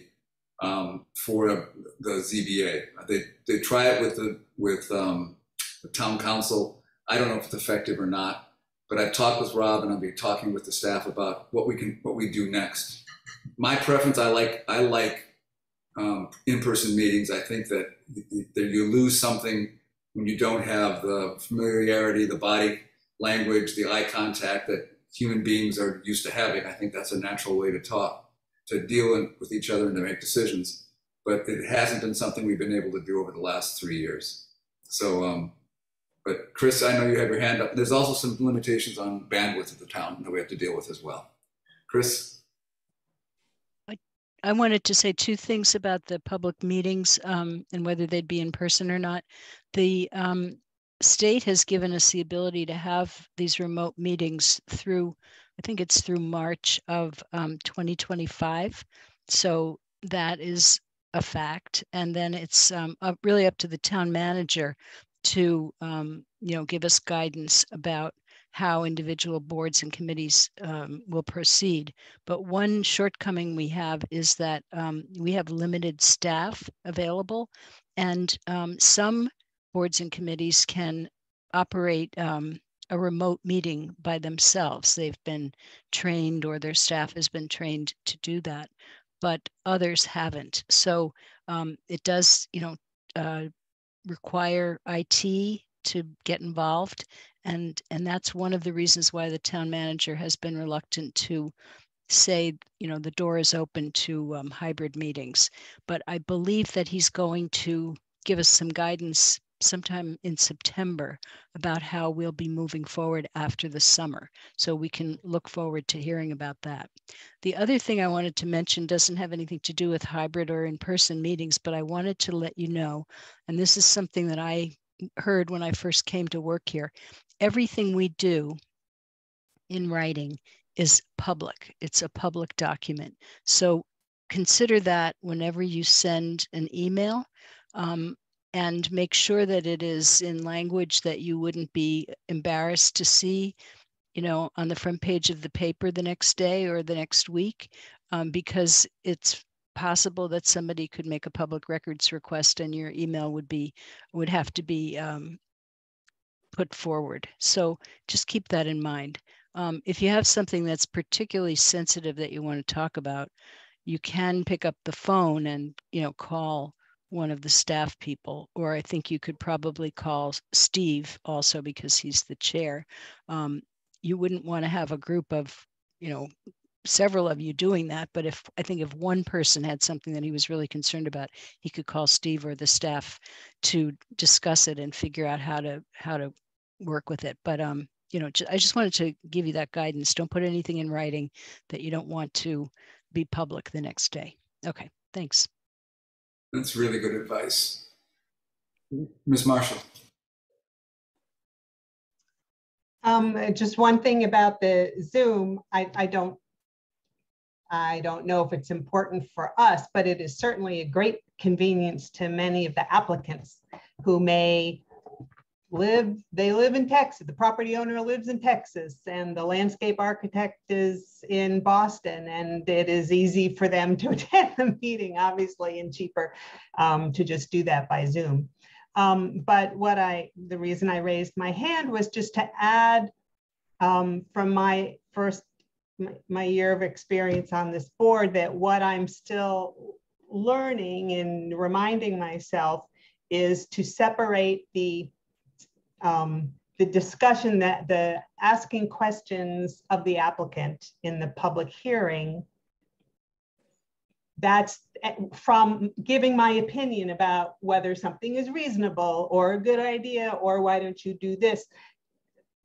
um, for the ZBA? They they try it with the with um, the town council. I don't know if it's effective or not, but I've talked with Rob and I'll be talking with the staff about what we can what we do next. My preference, I like I like um, in-person meetings. I think that, that you lose something when you don't have the familiarity, the body language, the eye contact that human beings are used to having. I think that's a natural way to talk, to deal with each other and to make decisions. But it hasn't been something we've been able to do over the last three years. So, um, but Chris, I know you have your hand up. There's also some limitations on bandwidth of the town that we have to deal with as well. Chris? I wanted to say two things about the public meetings um, and whether they'd be in person or not. The um, state has given us the ability to have these remote meetings through, I think it's through March of um, 2025. So that is a fact. And then it's um, up, really up to the town manager to, um, you know, give us guidance about how individual boards and committees um, will proceed. But one shortcoming we have is that um, we have limited staff available, and um, some boards and committees can operate um, a remote meeting by themselves. They've been trained or their staff has been trained to do that, but others haven't. So um, it does, you know, uh, require IT to get involved. And, and that's one of the reasons why the town manager has been reluctant to say, you know, the door is open to um, hybrid meetings. But I believe that he's going to give us some guidance sometime in September about how we'll be moving forward after the summer. So we can look forward to hearing about that. The other thing I wanted to mention doesn't have anything to do with hybrid or in-person meetings, but I wanted to let you know, and this is something that I heard when I first came to work here, everything we do in writing is public. It's a public document. So consider that whenever you send an email um, and make sure that it is in language that you wouldn't be embarrassed to see, you know, on the front page of the paper the next day or the next week, um, because it's possible that somebody could make a public records request and your email would be would have to be um, put forward. So just keep that in mind. Um, if you have something that's particularly sensitive that you want to talk about, you can pick up the phone and you know call one of the staff people, or I think you could probably call Steve also because he's the chair. Um, you wouldn't want to have a group of you know several of you doing that, but if I think if one person had something that he was really concerned about, he could call Steve or the staff to discuss it and figure out how to how to work with it. But um, you know, I just wanted to give you that guidance. Don't put anything in writing that you don't want to be public the next day. Okay, thanks. That's really good advice. Ms. Marshall. Um, just one thing about the Zoom, I, I don't, I don't know if it's important for us, but it is certainly a great convenience to many of the applicants who may live, they live in Texas. The property owner lives in Texas and the landscape architect is in Boston. And it is easy for them to <laughs> attend the meeting, obviously, and cheaper um, to just do that by Zoom. Um, but what I, the reason I raised my hand was just to add um, from my first, my, my year of experience on this board that what I'm still learning and reminding myself is to separate the um, the discussion that the asking questions of the applicant in the public hearing that's eh, from giving my opinion about whether something is reasonable or a good idea or why don't you do this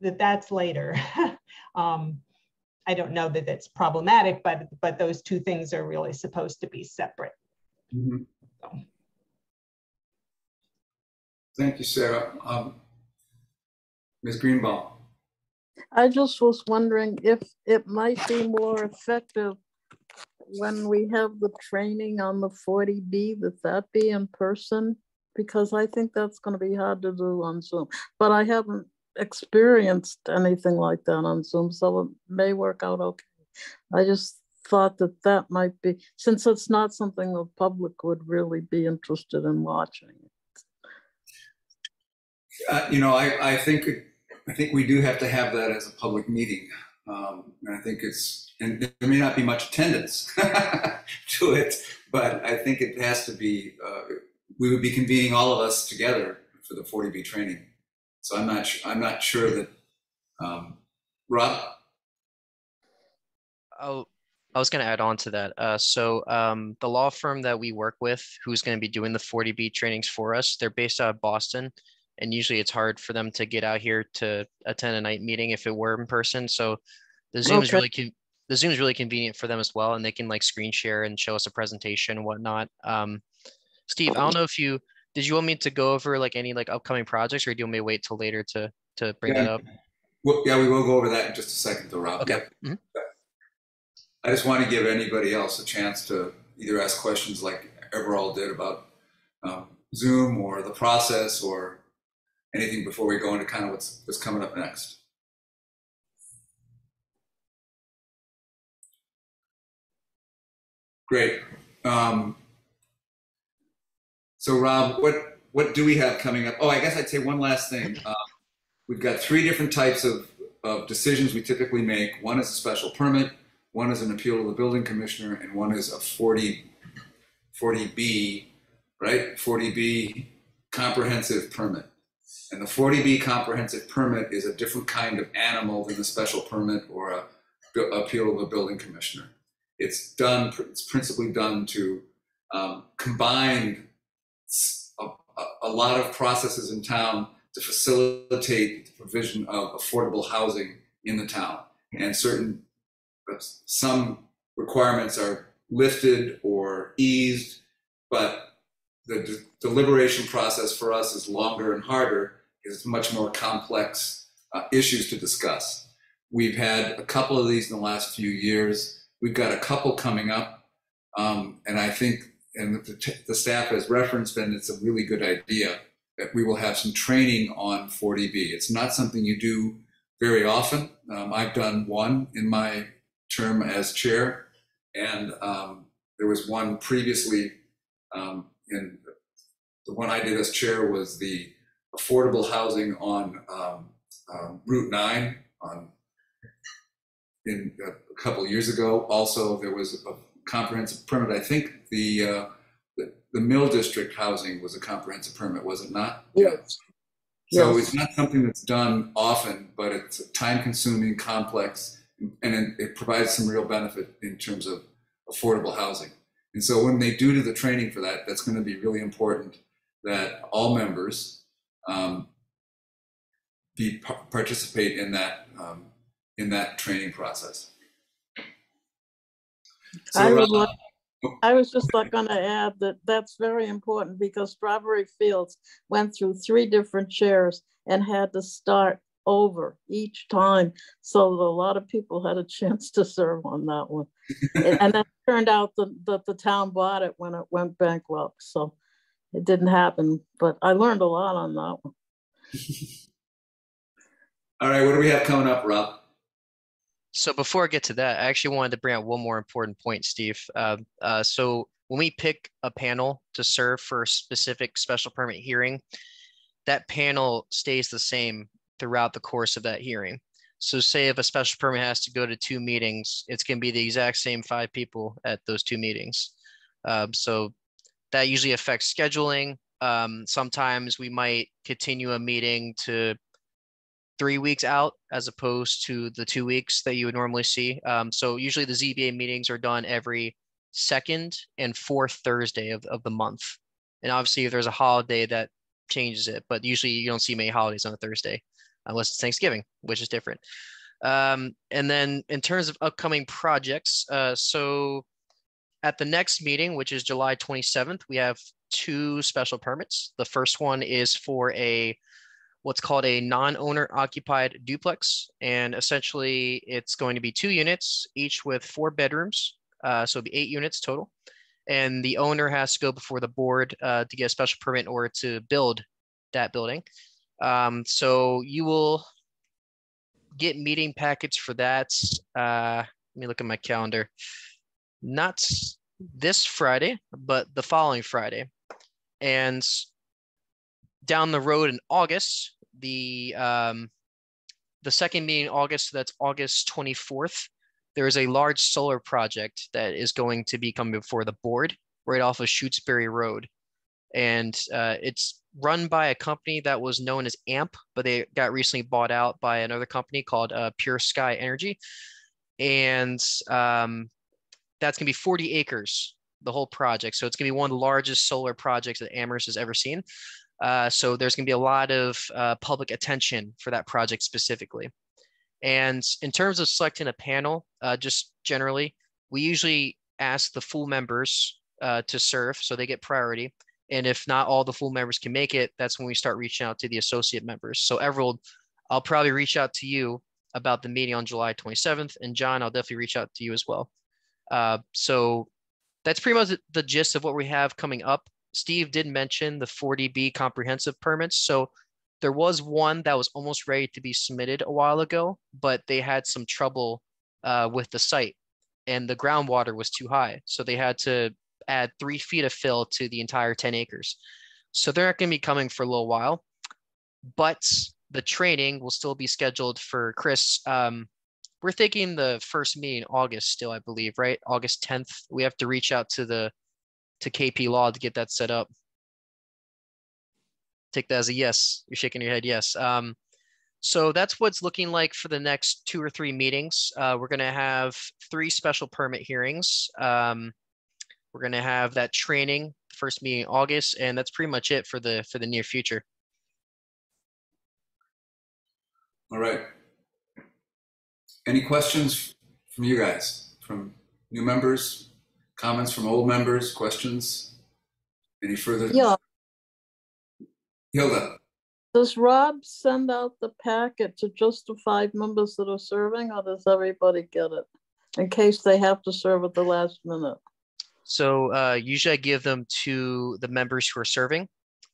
that that's later <laughs> um, i don't know that it's problematic but but those two things are really supposed to be separate mm -hmm. so. thank you sarah um, Ms. Greenbaum. I just was wondering if it might be more effective when we have the training on the 40B, that that be in person? Because I think that's going to be hard to do on Zoom. But I haven't experienced anything like that on Zoom, so it may work out okay. I just thought that that might be, since it's not something the public would really be interested in watching. Uh, you know, I, I think I think we do have to have that as a public meeting, um, and I think it's and there may not be much attendance <laughs> to it, but I think it has to be. Uh, we would be convening all of us together for the 40B training. So I'm not I'm not sure that um, Rob. Oh, I was going to add on to that. Uh, so um, the law firm that we work with, who's going to be doing the 40B trainings for us, they're based out of Boston and usually it's hard for them to get out here to attend a night meeting if it were in person. So the Zoom is really con- the Zoom is really convenient for them as well, and they can like screen share and show us a presentation and whatnot. Um, Steve, I don't know if you did you want me to go over like any like upcoming projects, or do you want me to wait till later to to bring yeah. that up? Well, yeah, we will go over that in just a second, though, Rob. Okay. Yep. Mm-hmm. I just want to give anybody else a chance to either ask questions like Everald did about um, Zoom or the process or anything before we go into kind of what's, what's coming up next? Great. Um, so Rob, what what do we have coming up? Oh, I guess I'd say one last thing. Um, we've got three different types of, of decisions we typically make. One is a special permit, one is an appeal to the building commissioner, and one is a 40, 40B, right? 40B comprehensive permit. And the 40B comprehensive permit is a different kind of animal than the special permit or a appeal of a building commissioner. It's done, it's principally done to um, combine a lot of processes in town to facilitate the provision of affordable housing in the town. And certain, some requirements are lifted or eased, but the de- deliberation process for us is longer and harder it's much more complex uh, issues to discuss. We've had a couple of these in the last few years. We've got a couple coming up. Um, and I think, and the, the staff has referenced, and it's a really good idea that we will have some training on 40B. It's not something you do very often. Um, I've done one in my term as chair, and um, there was one previously um, in the one I did as chair was the affordable housing on um, um, Route 9 on in uh, a couple years ago. Also, there was a comprehensive permit. I think the uh, the, the Mill District housing was a comprehensive permit, was it not? Yes. So Yes. it's not something that's done often, but it's time consuming, complex, and it, it provides some real benefit in terms of affordable housing. And so when they do to the training for that, that's going to be really important that all members um, be participate in that um, in that training process. I So, would uh, like- I was just like gonna add that that's very important because Strawberry Fields went through three different chairs and had to start over each time. So a lot of people had a chance to serve on that one. And and then it <laughs> turned out that, that the town bought it when it went bankrupt, so it didn't happen, but I learned a lot on that one. <laughs> all right, what do we have coming up, Rob? So before I get to that, I actually wanted to bring up one more important point, Steve. Uh, uh, so when we pick a panel to serve for a specific special permit hearing, that panel stays the same throughout the course of that hearing. So say if a special permit has to go to two meetings, it's going to be the exact same five people at those two meetings. Um, so that usually affects scheduling. Um, sometimes we might continue a meeting to three weeks out as opposed to the two weeks that you would normally see. Um, so usually the ZBA meetings are done every second and fourth Thursday of, of the month. And obviously if there's a holiday that changes it, but usually you don't see many holidays on a Thursday unless it's Thanksgiving, which is different. Um, and then in terms of upcoming projects, uh, so at the next meeting, which is July 27th, we have two special permits. The first one is for a what's called a non-owner occupied duplex. And essentially it's going to be two units, each with four bedrooms. Uh, so it'll be eight units total. And the owner has to go before the board uh, to get a special permit order to build that building. Um, so you will get meeting packets for that. Uh, let me look at my calendar. Not this Friday, but the following Friday. And down the road in August, the um, the second meeting in August, so that's August 24th, there is a large solar project that is going to be coming before the board right off of Shutesbury Road. And uh, it's run by a company that was known as AMP, but they got recently bought out by another company called uh, Pure Sky Energy. And um, that's going to be 40 acres, the whole project. So it's going to be one of the largest solar projects that Amherst has ever seen. Uh, so there's going to be a lot of uh, public attention for that project specifically. And in terms of selecting a panel, uh, just generally, we usually ask the full members uh, to serve, so they get priority. And if not all the full members can make it, that's when we start reaching out to the associate members. So Everald, I'll probably reach out to you about the meeting on July 27th, and John, I'll definitely reach out to you as well. Uh, so that's pretty much the gist of what we have coming up. Steve did mention the 40B comprehensive permits. So there was one that was almost ready to be submitted a while ago, but they had some trouble uh, with the site and the groundwater was too high. So they had to add three feet of fill to the entire 10 acres. So they're not going to be coming for a little while. But the training will still be scheduled for Chris. Um, we're thinking the first meeting August still, I believe, right? August 10th. We have to reach out to the to KP Law to get that set up. Take that as a yes. You're shaking your head, yes. Um, so that's what's looking like for the next two or three meetings. Uh, we're going to have three special permit hearings. Um, we're going to have that training first meeting in August, and that's pretty much it for the for the near future. All right. Any questions from you guys, from new members, comments from old members, questions? Any further? Yeah, Hilda, does Rob send out the packet to just the five members that are serving, or does everybody get it? In case they have to serve at the last minute? So uh, usually I give them to the members who are serving.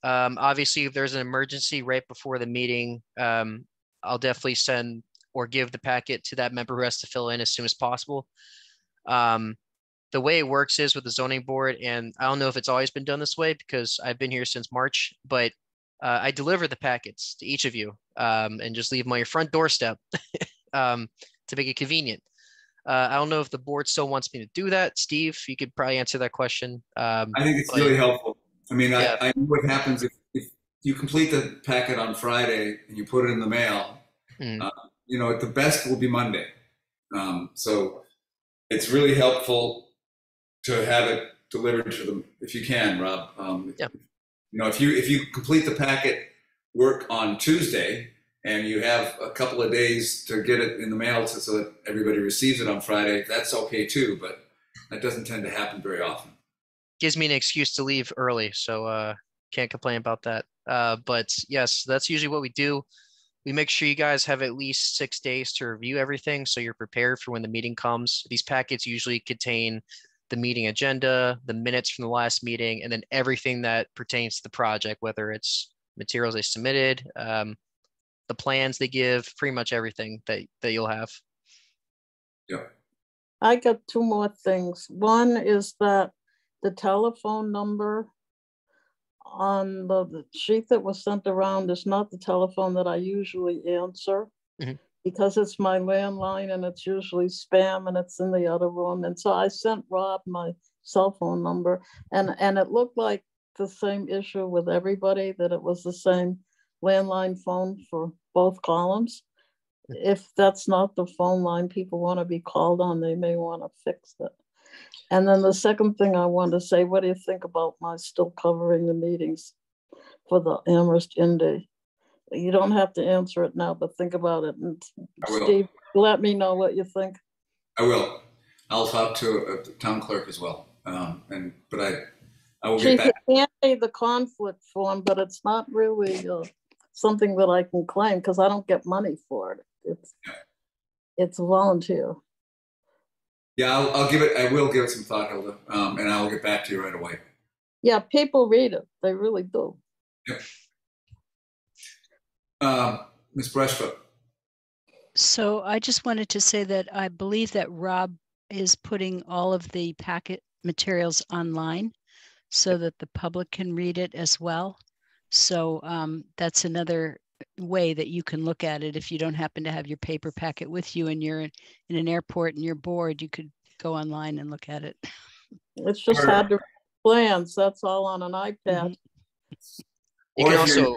Um, obviously, if there's an emergency right before the meeting, um, I'll definitely send or give the packet to that member who has to fill in as soon as possible. Um, the way it works is with the zoning board, and I don't know if it's always been done this way because I've been here since March, but uh, I deliver the packets to each of you um, and just leave them on your front doorstep <laughs> um, to make it convenient. Uh, I don't know if the board still wants me to do that. Steve, you could probably answer that question. Um, I think it's but- really helpful. I mean, Yeah. I, I know what happens if, if you complete the packet on Friday and you put it in the mail, Mm. uh, you know, the best will be Monday. Um, so it's really helpful to have it delivered to them if you can, Rob. Um, Yeah. You know, if you if you complete the packet work on Tuesday and you have a couple of days to get it in the mail to, so that everybody receives it on Friday, that's okay too. But that doesn't tend to happen very often. gives me an excuse to leave early, so uh, can't complain about that. Uh, but yes, that's usually what we do. We make sure you guys have at least six days to review everything, so you're prepared for when the meeting comes. These packets usually contain the meeting agenda, the minutes from the last meeting, and then everything that pertains to the project, whether it's materials they submitted, um, the plans they give, pretty much everything that that you'll have. Yeah. I got two more things. One is that the telephone number on the the sheet that was sent around is not the telephone that I usually answer. Mhm. Because it's my landline and it's usually spam and it's in the other room. And so I sent Rob my cell phone number and, and it looked like the same issue with everybody, that it was the same landline phone for both columns. If that's not the phone line people want to be called on, they may want to fix it. And then the second thing I want to say, what do you think about my still covering the meetings for the Amherst Indy? You don't have to answer it now, but think about it. And Steve, let me know what you think. I will. I'll talk to uh, the town clerk as well. Um, and, but I, I will get back. can't be the conflict form, but it's not really uh, something that I can claim because I don't get money for it. It's, it's volunteer. Yeah, I'll, I'll give it, I will give it some thought, Hilda. Um, and I'll get back to you right away. Yeah, people read it. They really do. Um, Ms. Brestrup, So I just wanted to say that I believe that Rob is putting all of the packet materials online so that the public can read it as well. So um, that's another way that you can look at it. If you don't happen to have your paper packet with you and you're in, in an airport and you're bored, you could go online and look at it. It's just Or- hard to read plans. That's all on an iPad. You Or can if you're- also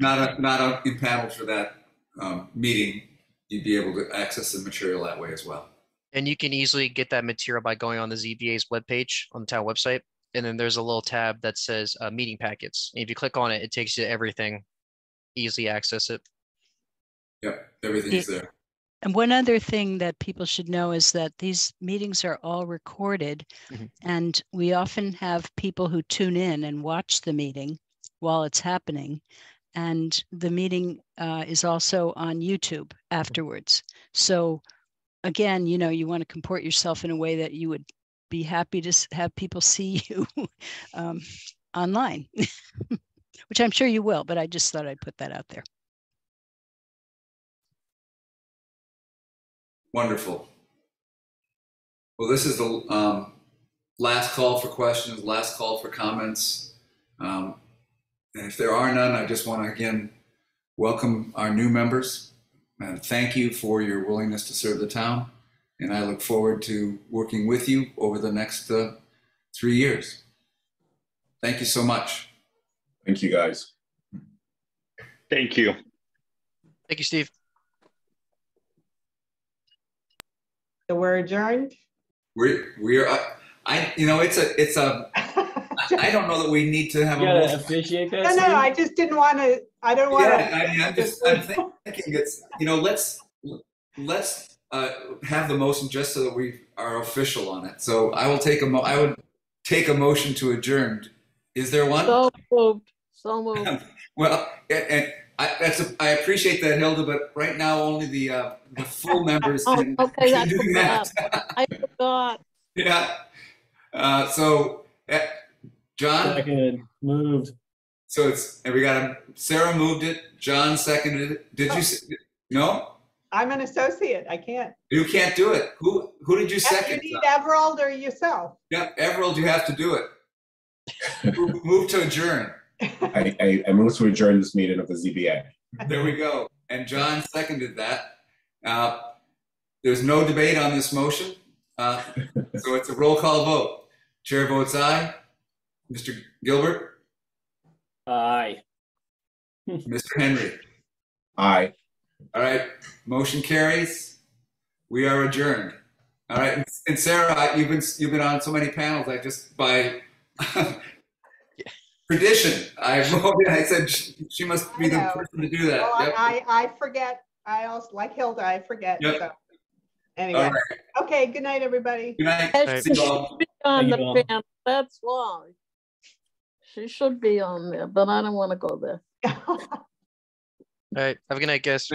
not, not in panel for that, um, meeting, you'd be able to access the material that way as well. And you can easily get that material by going on the ZBA's webpage on the town website. And then there's a little tab that says uh, meeting packets. And if you click on it, it takes you to everything. Easily access it. Yep, everything's there. And one other thing that people should know is that these meetings are all recorded. Mhm. And we often have people who tune in and watch the meeting while it's happening. And the meeting uh, is also on YouTube afterwards. So again, you know, you want to comport yourself in a way that you would be happy to have people see <laughs> you um, online, <laughs> which I'm sure you will, but I just thought I'd put that out there. Wonderful. Well, this is the um, last call for questions, last call for comments. Um, and if there are none, I just want to again welcome our new members and thank you for your willingness to serve the town. And I look forward to working with you over the next uh, three years. Thank you so much. Thank you, guys. Thank you. Thank you, Steve. So we're adjourned. We're we're uh, I you know it's a it's a <laughs> I don't know that we need to have You a gotta officiate that. No, no, I just didn't want to, I don't want Yeah, to. I mean, I'm just I'm thinking it's you know let's let's uh, have the motion just so that we are official on it. So I will take a mo I would take a motion to adjourn. Is there one? So moved, so moved. <laughs> Well, and, and I that's a, I appreciate that Hilda, but right now only the uh, the full members <laughs> Oh, can, okay, can do that. I forgot. <laughs> yeah. Uh, so uh, John. Second, moved. So it's and we got a Sarah moved it. John seconded it. Did you? No, I'm an associate. I can't. you can't do it. Who who did you You second? need Everald or yourself. Yeah, Everald, you have to do it. move, <laughs> move to adjourn. I, I, I move to adjourn this meeting of the ZBA. There we go. And John seconded that. Uh, there's no debate on this motion, uh, so it's a roll call vote. Chair votes aye. Mr. Gilbert, Aye. Mr. Henry. Aye. All right, motion carries. We are adjourned. All right, and Sarah, you've been you've been on so many panels. I just by <laughs> tradition, I voted. <laughs> I said she, she must be the person to do that. Well, Yep. I, I I forget. I also, like Hilda, I forget. Yep. So Anyway, right. okay, good night, everybody. Good night. Yes, See you all. be on Thank the panel, that's why. She should be on there, but I don't want to go there. <laughs> All right. Have a good night, guys.